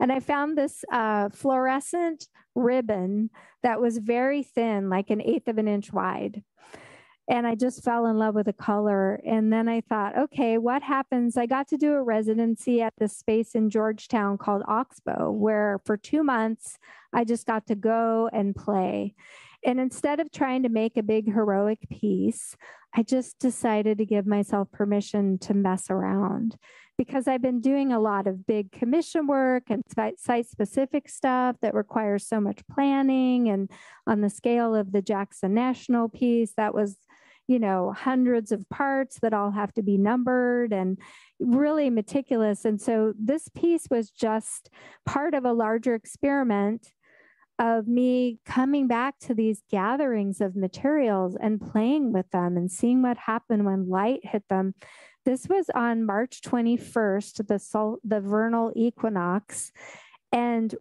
And I found this uh, fluorescent ribbon that was very thin, like an eighth of an inch wide and I just fell in love with the color. And then I thought, okay, what happens? I got to do a residency at this space in Georgetown called Oxbow, where for two months I just got to go and play. And instead of trying to make a big heroic piece, I just decided to give myself permission to mess around because I've been doing a lot of big commission work and site specific stuff that requires so much planning. And on the scale of the Jackson National piece, that was you know, hundreds of parts that all have to be numbered and really meticulous. And so this piece was just part of a larger experiment of me coming back to these gatherings of materials and playing with them and seeing what happened when light hit them. This was on March 21st, the sol- the vernal equinox, and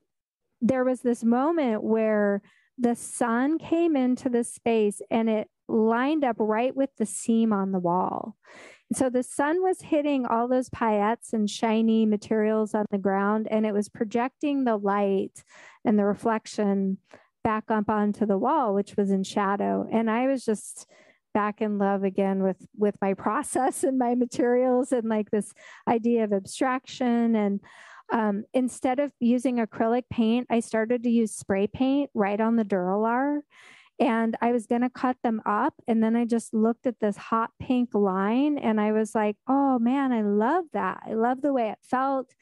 there was this moment where the sun came into the space and it lined up right with the seam on the wall. And so the sun was hitting all those paillettes and shiny materials on the ground, and it was projecting the light and the reflection back up onto the wall, which was in shadow. And I was just back in love again with with my *laughs* process and my materials and like this idea of abstraction and um, instead of using acrylic paint, I started to use spray paint right on the Duralar and I was going to cut them up. And then I just looked at this hot pink line and I was like, oh man, I love that. I love the way it felt.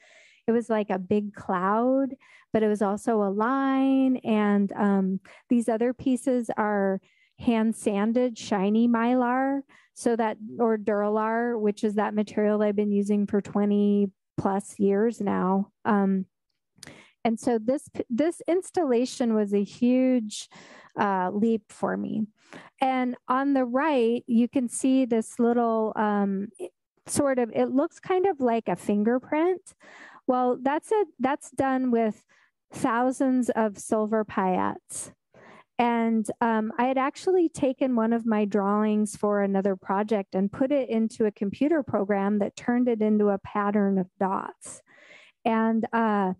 It was like a big cloud, but it was also a line. And um, these other pieces are hand sanded, shiny mylar. So that, or Duralar, which is that material I've been using for 20 plus years now. Um, and so this this installation was a huge uh, leap for me. And on the right, you can see this little um, sort of, it looks kind of like a fingerprint. Well, that's it. That's done with thousands of silver paillettes. And um, I had actually taken one of my drawings for another project and put it into a computer program that turned it into a pattern of dots. And uh,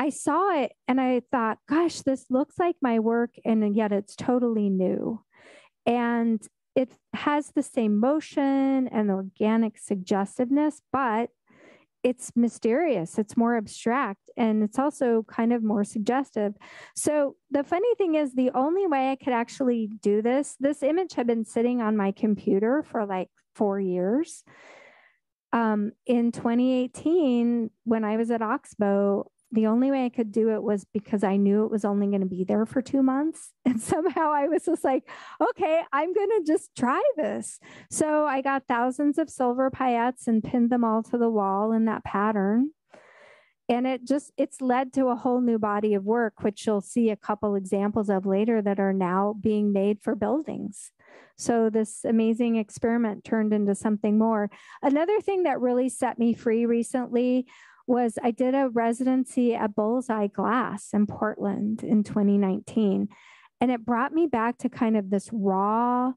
I saw it and I thought, gosh, this looks like my work, and yet it's totally new. And it has the same motion and organic suggestiveness, but it's mysterious, it's more abstract, and it's also kind of more suggestive. So, the funny thing is, the only way I could actually do this, this image had been sitting on my computer for like four years. Um, in 2018, when I was at Oxbow, the only way I could do it was because I knew it was only going to be there for two months. *laughs* And somehow I was just like, okay, I'm going to just try this. So I got thousands of silver paillettes and pinned them all to the wall in that pattern. And it just, it's led to a whole new body of work, which you'll see a couple examples of later that are now being made for buildings. So this amazing experiment turned into something more. Another thing that really set me free recently was I did a residency at Bullseye Glass in Portland in 2019. And it brought me back to kind of this raw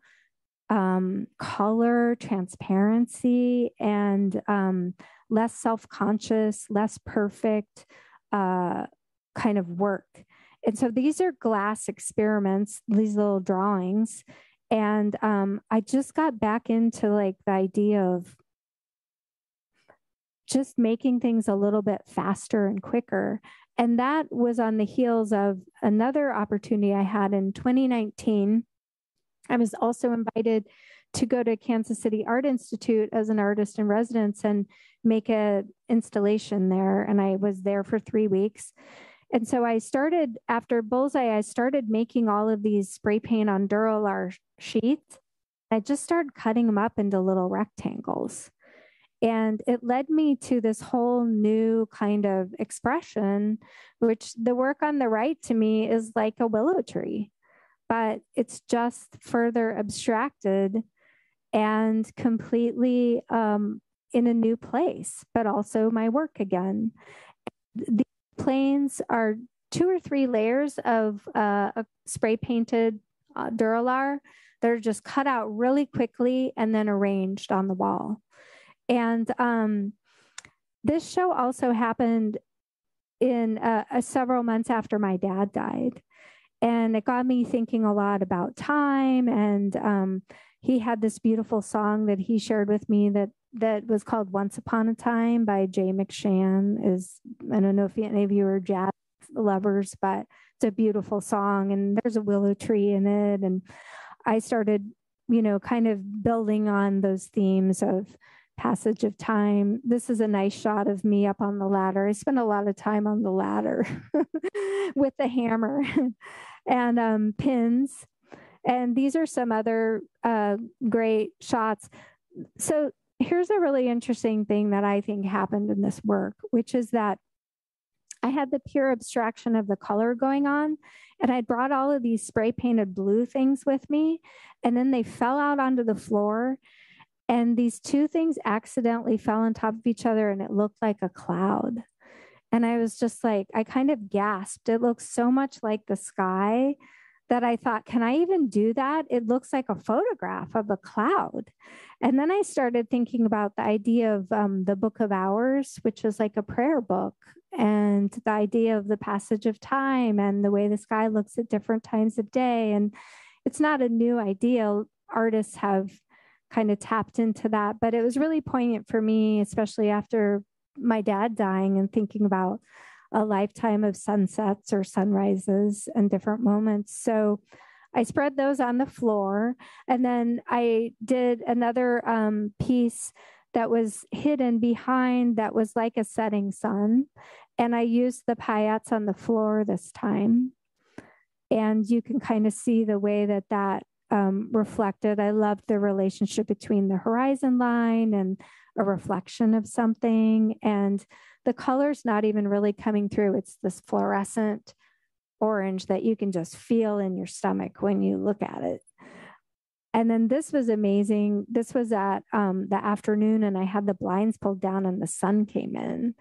um, color, transparency, and um, less self conscious, less perfect uh, kind of work. And so these are glass experiments, these little drawings. And um, I just got back into like the idea of just making things a little bit faster and quicker. And that was on the heels of another opportunity I had in 2019. I was also invited to go to Kansas City Art Institute as an artist in residence and make a installation there. And I was there for three weeks. And so I started after Bullseye, I started making all of these spray paint on Duralar sheets. I just started cutting them up into little rectangles. And it led me to this whole new kind of expression, which the work on the right to me is like a willow tree, but it's just further abstracted and completely um, in a new place, but also my work again. The planes are two or three layers of uh, a spray painted uh, Duralar that are just cut out really quickly and then arranged on the wall. And um, this show also happened in uh, uh, several months after my dad died. And it got me thinking a lot about time. And um, he had this beautiful song that he shared with me that that was called Once Upon a Time by Jay McShann. Is I don't know if any of you are jazz lovers, but it's a beautiful song and there's a willow tree in it. And I started, you know, kind of building on those themes of passage of time. This is a nice shot of me up on the ladder. I spend a lot of time on the ladder *laughs* with the hammer *laughs* and um, pins. And these are some other uh, great shots. So here's a really interesting thing that I think happened in this work, which is that I had the pure abstraction of the color going on, and I brought all of these spray painted blue things with me, and then they fell out onto the floor. And these two things accidentally fell on top of each other and it looked like a cloud. And I was just like, I kind of gasped. It looks so much like the sky that I thought, can I even do that? It looks like a photograph of a cloud. And then I started thinking about the idea of um, the Book of Hours, which is like a prayer book, and the idea of the passage of time and the way the sky looks at different times of day. And it's not a new idea. Artists have kind of tapped into that. But it was really poignant for me, especially after my dad dying and thinking about a lifetime of sunsets or sunrises and different moments. So I spread those on the floor. And then I did another um, piece that was hidden behind that was like a setting sun. And I used the paillettes on the floor this time. And you can kind of see the way that that um, reflected. I loved the relationship between the horizon line and a reflection of something. And the color's not even really coming through. It's this fluorescent orange that you can just feel in your stomach when you look at it. And then this was amazing. This was at um, the afternoon, and I had the blinds pulled down, and the sun came in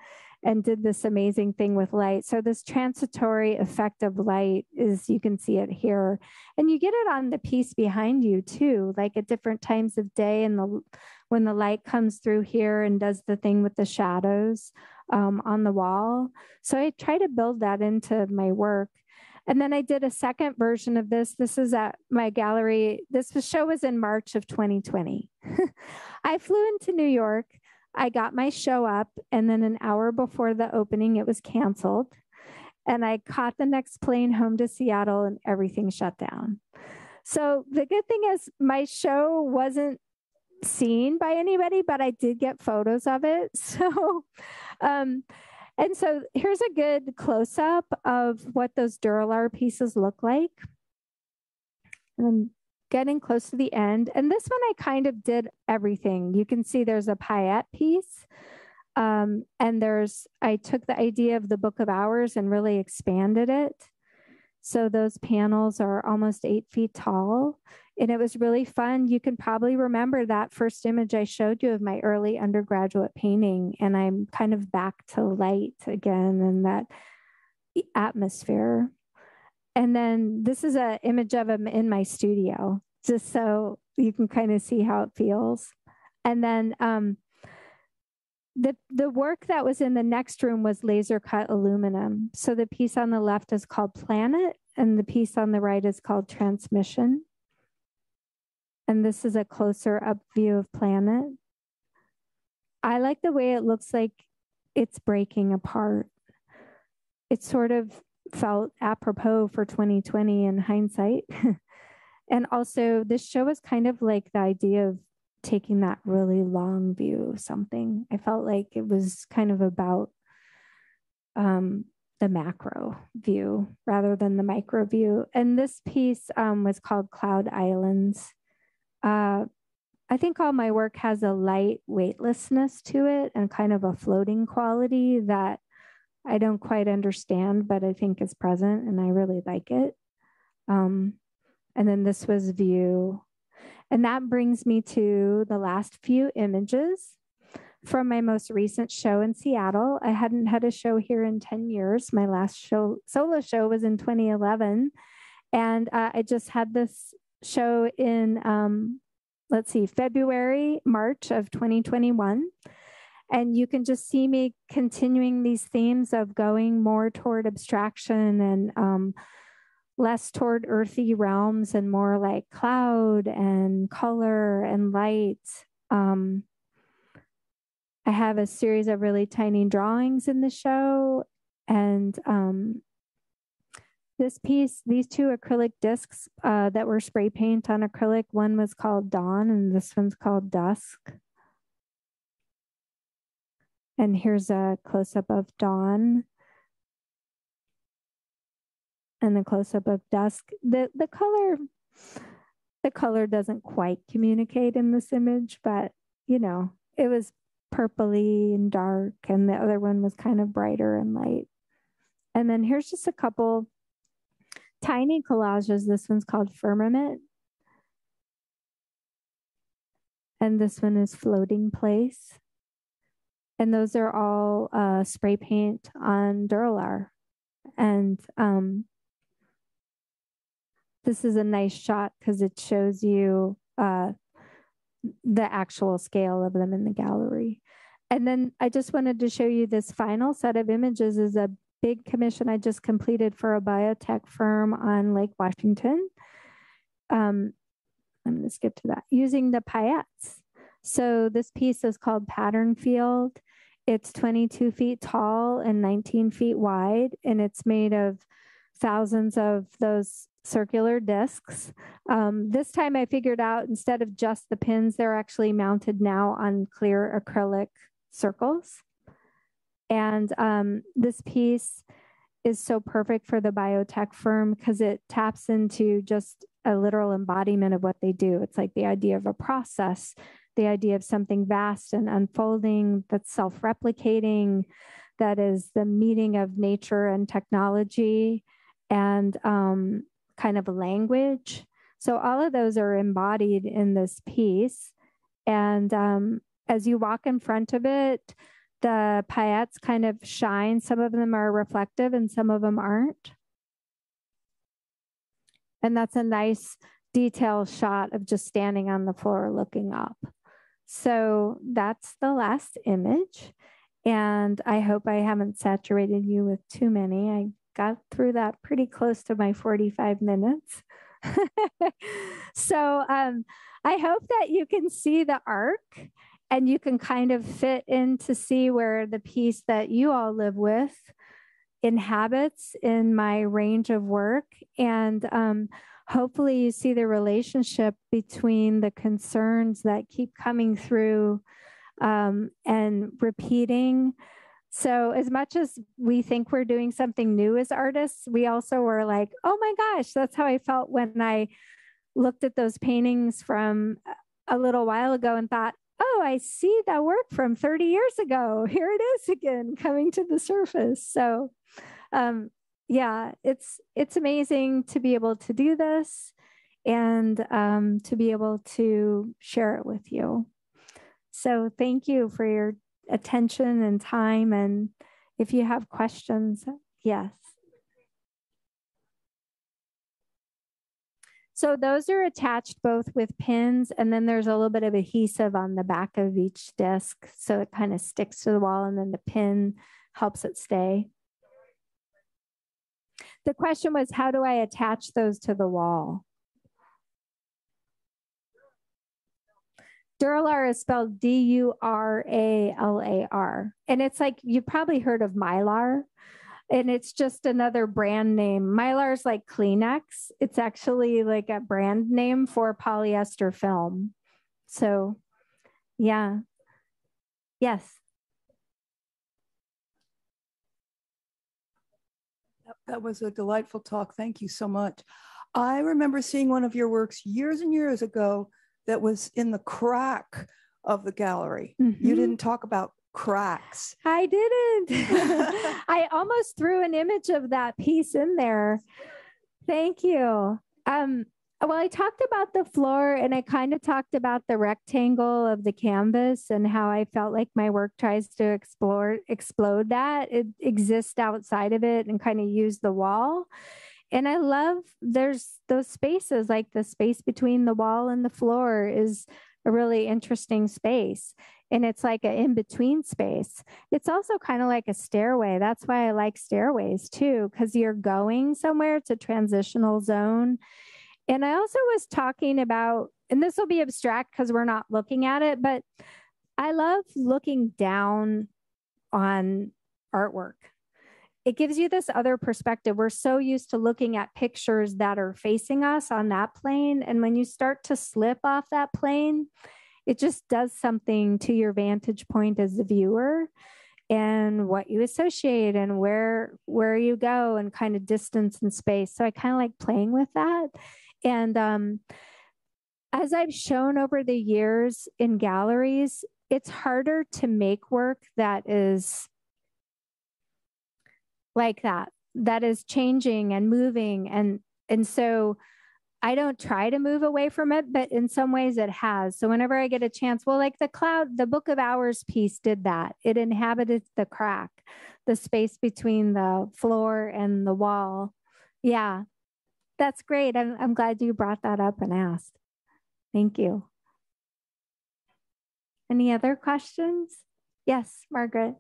and did this amazing thing with light. So this transitory effect of light is you can see it here. And you get it on the piece behind you too, like at different times of day and the when the light comes through here and does the thing with the shadows um, on the wall. So I try to build that into my work. And then I did a second version of this. This is at my gallery. This show was in March of 2020. *laughs* I flew into New York I got my show up, and then an hour before the opening, it was canceled. And I caught the next plane home to Seattle, and everything shut down. So the good thing is, my show wasn't seen by anybody, but I did get photos of it. *laughs* So, um, and so here's a good close up of what those Duralar pieces look like. And I'm getting close to the end. And this one, I kind of did everything. You can see there's a paillette piece. Um, and there's, I took the idea of the Book of Hours and really expanded it. So those panels are almost eight feet tall. And it was really fun. You can probably remember that first image I showed you of my early undergraduate painting. And I'm kind of back to light again and that atmosphere. And then this is an image of him in my studio, just so you can kind of see how it feels. And then um, the the work that was in the next room was laser cut aluminum. So the piece on the left is called Planet, and the piece on the right is called Transmission. And this is a closer up view of Planet. I like the way it looks like it's breaking apart. It's sort of felt apropos for 2020 in hindsight. *laughs* and also, this show is kind of like the idea of taking that really long view of something. I felt like it was kind of about um, the macro view rather than the micro view. And this piece um, was called Cloud Islands. Uh, I think all my work has a light weightlessness to it and kind of a floating quality that I don't quite understand, but I think is present and I really like it. Um, and then this was view. And that brings me to the last few images from my most recent show in Seattle. I hadn't had a show here in 10 years. My last show, solo show was in 2011. And uh, I just had this show in, um, let's see, February, March of 2021. And you can just see me continuing these themes of going more toward abstraction and um, less toward earthy realms and more like cloud and color and light. Um, I have a series of really tiny drawings in the show. And um, this piece, these two acrylic discs uh, that were spray paint on acrylic, one was called Dawn and this one's called Dusk. And here's a close up of dawn and the close up of dusk. The the color the color doesn't quite communicate in this image, but you know, it was purpley and dark and the other one was kind of brighter and light. And then here's just a couple tiny collages. This one's called Firmament. And this one is Floating Place and those are all uh, spray paint on Duralar. And um, this is a nice shot because it shows you uh, the actual scale of them in the gallery. And then I just wanted to show you this final set of images is a big commission I just completed for a biotech firm on Lake Washington. Um, I'm going to skip to that. Using the paillettes. So this piece is called Pattern Field. It's 22 feet tall and 19 feet wide, and it's made of thousands of those circular discs. Um, this time I figured out instead of just the pins, they're actually mounted now on clear acrylic circles. And um, this piece is so perfect for the biotech firm because it taps into just a literal embodiment of what they do. It's like the idea of a process the idea of something vast and unfolding that's self replicating, that is the meeting of nature and technology and um, kind of language. So, all of those are embodied in this piece. And um, as you walk in front of it, the paillettes kind of shine. Some of them are reflective and some of them aren't. And that's a nice detail shot of just standing on the floor looking up. So that's the last image. And I hope I haven't saturated you with too many. I got through that pretty close to my 45 minutes. *laughs* so um, I hope that you can see the arc and you can kind of fit in to see where the piece that you all live with inhabits in my range of work. And um, hopefully, you see the relationship between the concerns that keep coming through um, and repeating. So, as much as we think we're doing something new as artists, we also were like, oh my gosh, that's how I felt when I looked at those paintings from a little while ago and thought, oh, I see that work from 30 years ago. Here it is again coming to the surface. So, um, yeah, it's it's amazing to be able to do this and um, to be able to share it with you. So thank you for your attention and time. And if you have questions, yes. So those are attached both with pins and then there's a little bit of adhesive on the back of each disc. So it kind of sticks to the wall and then the pin helps it stay. The question was, how do I attach those to the wall? Duralar is spelled D U R A L A R. And it's like you've probably heard of Mylar, and it's just another brand name. Mylar is like Kleenex. It's actually like a brand name for polyester film. So, yeah. Yes. That was a delightful talk. Thank you so much. I remember seeing one of your works years and years ago that was in the crack of the gallery. Mm-hmm. You didn't talk about cracks. I didn't. *laughs* *laughs* I almost threw an image of that piece in there. Thank you. Um, Uh, well, I talked about the floor and I kind of talked about the rectangle of the canvas and how I felt like my work tries to explore explode that. It exists outside of it and kind of use the wall and I love there's those spaces like the space between the wall and the floor is a really interesting space. And it's like an in between space. It's also kind of like a stairway. That's why I like stairways too, because you're going somewhere. It's a transitional zone. And I also was talking about, and this will be abstract because we're not looking at it, but I love looking down on artwork it gives you this other perspective. We're so used to looking at pictures that are facing us on that plane. And when you start to slip off that plane, it just does something to your vantage point as a viewer and what you associate and where where you go and kind of distance and space so i kind of like playing with that and um, as i've shown over the years in galleries it's harder to make work that is like that that is changing and moving and and so I don't try to move away from it, but in some ways it has. So whenever I get a chance, well, like the cloud, the Book of Hours piece did that. It inhabited the crack, the space between the floor and the wall. Yeah, that's great. I'm, I'm glad you brought that up and asked. Thank you. Any other questions? Yes, Margaret.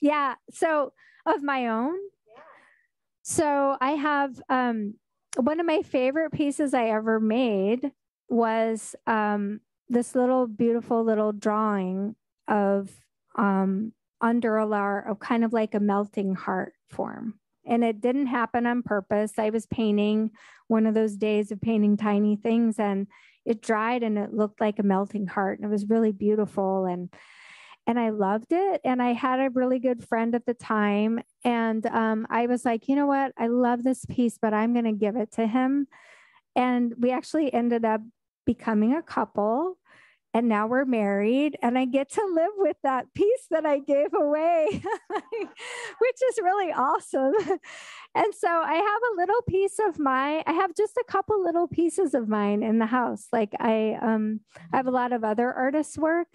yeah. So of my own. Yeah. So I have um, one of my favorite pieces I ever made was um, this little beautiful little drawing of um, Duralar of kind of like a melting heart form. And it didn't happen on purpose. I was painting one of those days of painting tiny things and it dried and it looked like a melting heart. And it was really beautiful. And and I loved it. And I had a really good friend at the time. And um, I was like, you know what? I love this piece, but I'm going to give it to him. And we actually ended up becoming a couple. And now we're married, and I get to live with that piece that I gave away, *laughs* which is really awesome. And so I have a little piece of my, I have just a couple little pieces of mine in the house. Like I, um, I have a lot of other artists' work,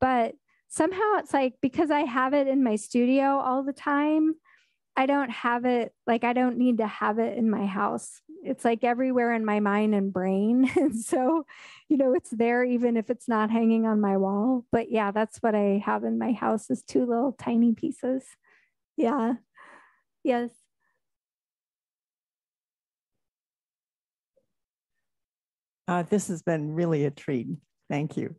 but somehow it's like because I have it in my studio all the time, I don't have it like I don't need to have it in my house. It's like everywhere in my mind and brain. *laughs* And so, you know, it's there even if it's not hanging on my wall. But yeah, that's what I have in my house is two little tiny pieces. Yeah. Yes. Uh, this has been really a treat. Thank you.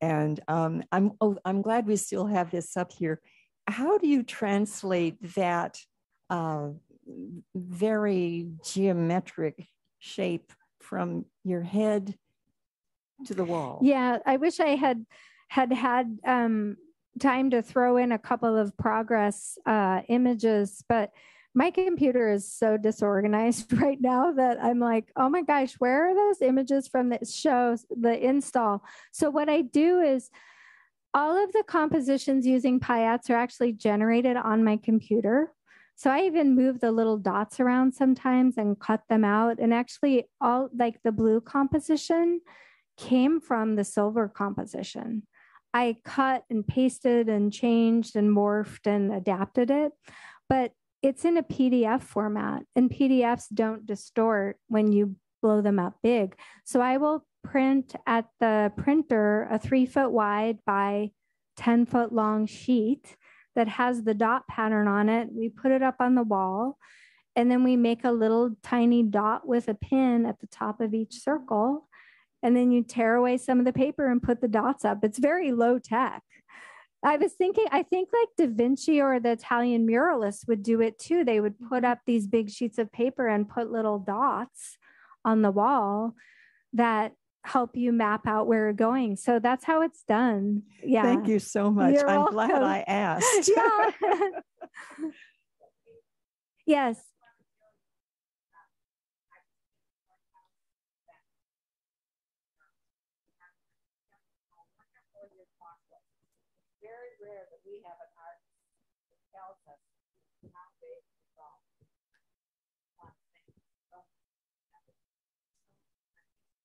And um, I'm, oh, I'm glad we still have this up here. How do you translate that uh, very geometric shape from your head to the wall? Yeah, I wish I had had had um, time to throw in a couple of progress uh, images, but my computer is so disorganized *laughs* right now that I'm like, oh my gosh, where are those images from that shows the install? So what I do is all of the compositions using Payats are actually generated on my computer. So I even move the little dots around sometimes and cut them out. And actually, all like the blue composition came from the silver composition. I cut and pasted and changed and morphed and adapted it. But it's in a PDF format, and PDFs don't distort when you blow them up big. So I will print at the printer a three foot wide by 10 foot long sheet that has the dot pattern on it. We put it up on the wall, and then we make a little tiny dot with a pin at the top of each circle. And then you tear away some of the paper and put the dots up. It's very low tech. I was thinking, I think like Da Vinci or the Italian muralists would do it too. They would put up these big sheets of paper and put little dots on the wall that help you map out where you're going. So that's how it's done. Yeah. Thank you so much. You're I'm welcome. glad I *laughs* asked. yeah. *laughs* yes. Very rare that we have an artist that tells us how they resolve one thing. So,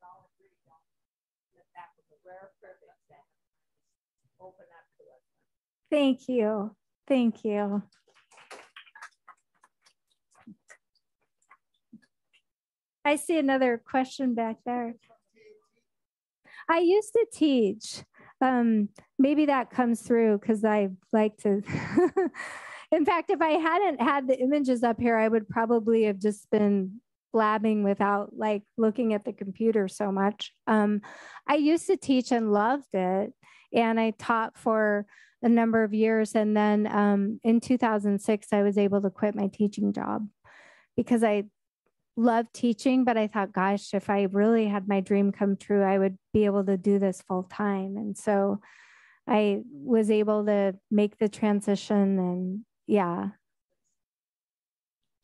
solid really don't. That that was a Thank you. Thank you. I see another question back there. I used to teach. Um, maybe that comes through because I like to. *laughs* In fact, if I hadn't had the images up here, I would probably have just been blabbing without like looking at the computer so much. Um, I used to teach and loved it, and I taught for a number of years. And then um, in 2006, I was able to quit my teaching job because I loved teaching, but I thought, gosh, if I really had my dream come true, I would be able to do this full time. And so I was able to make the transition and yeah.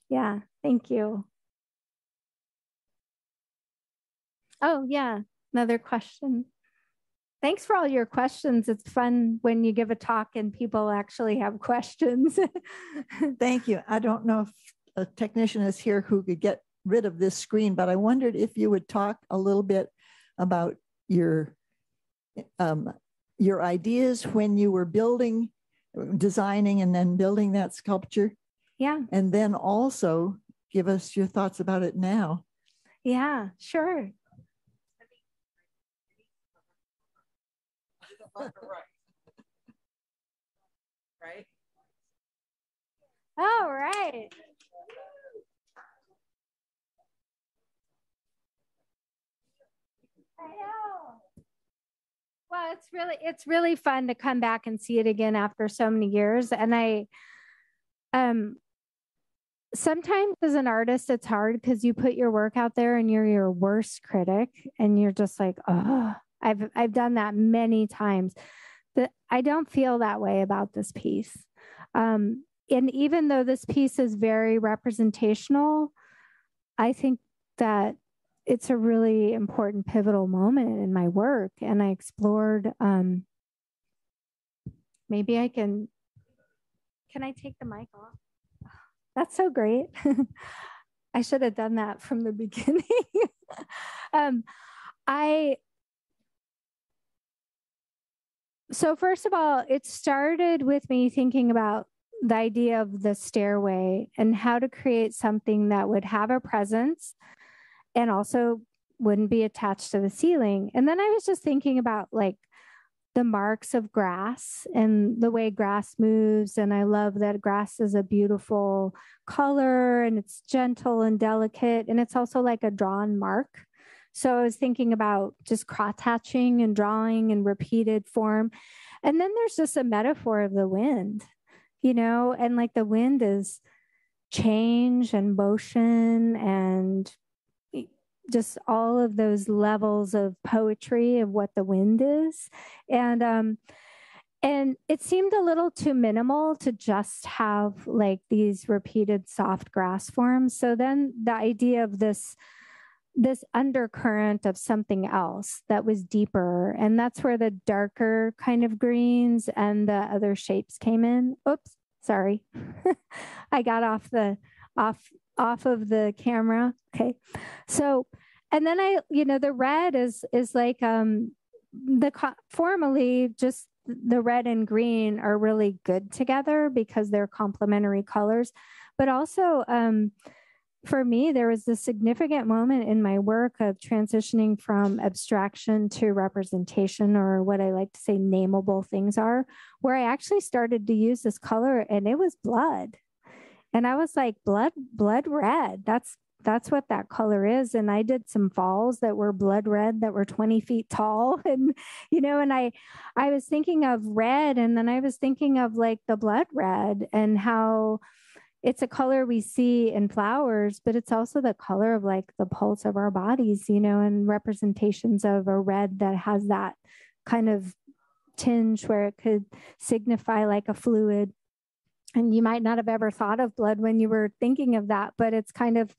Yeah, thank you. Oh, yeah, another question. Thanks for all your questions. It's fun when you give a talk and people actually have questions. *laughs* Thank you. I don't know if a technician is here who could get rid of this screen, but I wondered if you would talk a little bit about your um, your ideas when you were building, designing, and then building that sculpture, yeah, and then also give us your thoughts about it now. yeah, sure. Right? All right. I know. Well, it's really it's really fun to come back and see it again after so many years. And I um sometimes as an artist it's hard because you put your work out there and you're your worst critic and you're just like, oh, I've I've done that many times. That I don't feel that way about this piece. Um, and even though this piece is very representational, I think that it's a really important pivotal moment in my work. And I explored um, maybe I can can I take the mic off? *sighs* That's so great. *laughs* I should have done that from the *laughs* beginning. um, I so first of all, it started with me thinking about the idea of the stairway and how to create something that would have a presence and also wouldn't be attached to the ceiling. And then I was just thinking about like the marks of grass and the way grass moves. And I love that grass is a beautiful color and it's gentle and delicate. And it's also like a drawn mark. So I was thinking about just cross hatching and drawing and repeated form. And then there's just a metaphor of the wind, you know, and like the wind is change and motion and just all of those levels of poetry of what the wind is. And um and it seemed a little too minimal to just have like these repeated soft grass forms. So then the idea of this this undercurrent of something else that was deeper and that's where the darker kind of greens and the other shapes came in. Oops sorry. *laughs* I got off the off off of the camera. Okay. So and then i you know the red is is like um the formally just the red and green are really good together because they're complementary colors but also um for me, there was a significant moment in my work of transitioning from abstraction to representation, or what I like to say, nameable things are, where I actually started to use this color and it was blood. And I was like, blood, blood red. That's that's what that color is and i did some falls that were blood red that were 20 feet tall *laughs* and you know and i i was thinking of red and then i was thinking of like the blood red and how it's a color we see in flowers, but it's also the color of like the pulse of our bodies, you know, and representations of a red that has that kind of tinge where it could signify like a fluid. And you might not have ever thought of blood when you were thinking of that, but it's kind of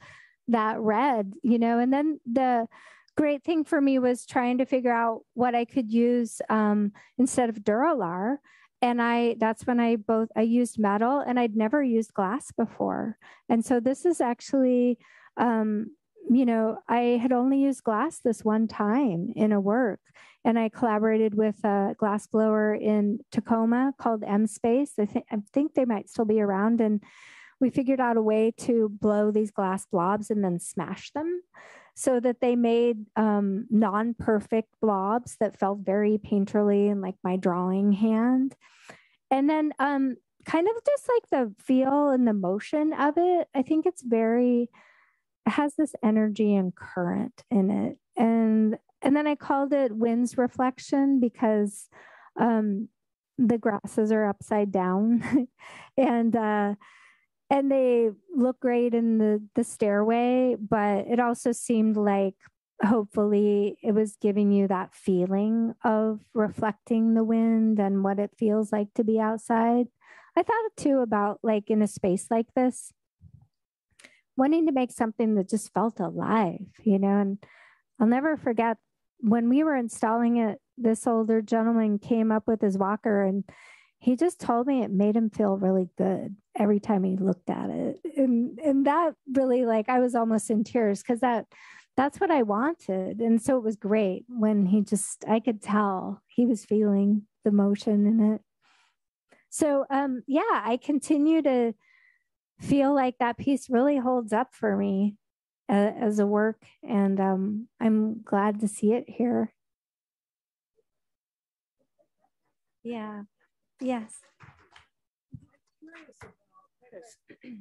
that red, you know. And then the great thing for me was trying to figure out what I could use um, instead of Duralar and i that's when i both i used metal and i'd never used glass before. And so this is actually um, you know i had only used glass this one time in a work. And i collaborated with a glass blower in tacoma called m space. I think i think they might still be around. And we figured out a way to blow these glass blobs and then smash them so that they made um, non perfect blobs that felt very painterly and like my drawing hand. And then, um, kind of just like the feel and the motion of it, I think it's very, it has this energy and current in it. And and then I called it wind's reflection because um, the grasses are upside down. *laughs* and uh, and they look great in the the stairway but it also seemed like hopefully it was giving you that feeling of reflecting the wind and what it feels like to be outside. I thought too about like in a space like this wanting to make something that just felt alive you know and i'll never forget when we were installing it this older gentleman came up with his walker and he just told me it made him feel really good every time he looked at it. And and that really like i was almost in tears because that that's what i wanted. And so it was great when he just i could tell he was feeling the motion in it. So um yeah i continue to feel like that piece really holds up for me uh, as a work. And um i'm glad to see it here. Yeah Yes.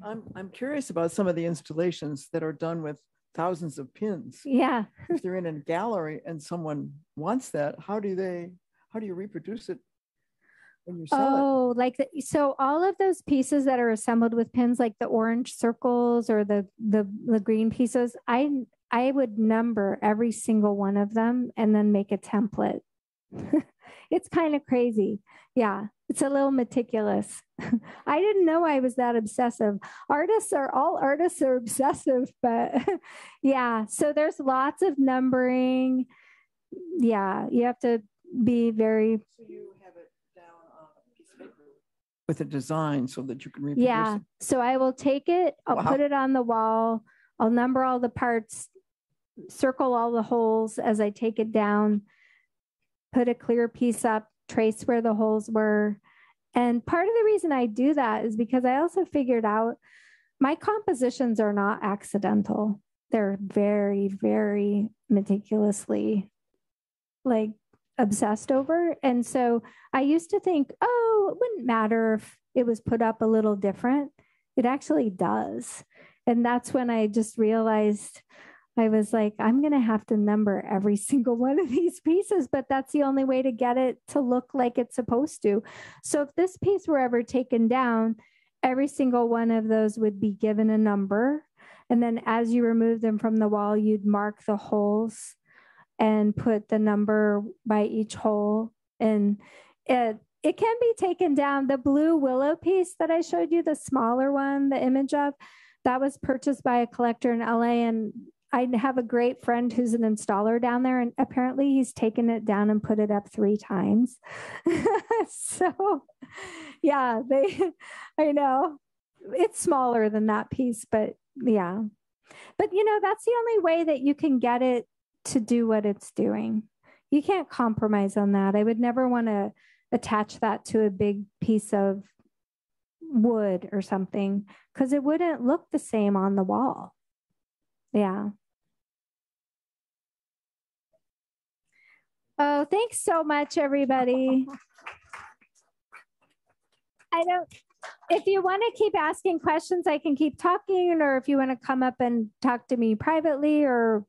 I'm, I'm curious about some of the installations that are done with thousands of pins. Yeah. *laughs* if they're in a gallery and someone wants that, how do they, how do you reproduce it when you sell oh, it? like the, so all of those pieces that are assembled with pins, like the orange circles or the, the, the green pieces, I, I would number every single one of them and then make a template. *laughs* it's kind of crazy. Yeah, it's a little meticulous. *laughs* I didn't know I was that obsessive. Artists are all artists are obsessive, *laughs* but *laughs* yeah, so there's lots of numbering. Yeah, you have to be very. So you have it down on a piece of paper with a design so that you can reproduce Yeah, it. so I will take it, I'll Wow. put it on the wall, I'll number all the parts, circle all the holes as I take it down, put a clear piece up, trace where the holes were. And part of the reason I do that is because I also figured out my compositions are not accidental. They're very, very meticulously like obsessed over. And so I used to think, oh, it wouldn't matter if it was put up a little different. It actually does. And that's when I just realized I was like, I'm going to have to number every *laughs* single one of these pieces, but that's the only way to get it to look like it's supposed to. So if this piece were ever taken down, every single one of those would be given a number. And then as you remove them from the wall, you'd mark the holes and put the number by each hole. And it, it can be taken down. The blue willow piece that I showed you, the smaller one, the image of, that was purchased by a collector in LA and I have a great friend who's an installer down there, and apparently he's taken it down and put it up three times. *laughs* so, yeah, they, *laughs* I know it's smaller than that piece, but yeah. But you know, that's the only way that you can get it to do what it's doing. You can't compromise on that. I would never want to attach that to a big piece of wood or something because it wouldn't look the same on the wall. Yeah. Oh, thanks so much, everybody. I don't, if you want to keep asking questions, I can keep talking, or if you want to come up and talk to me privately or.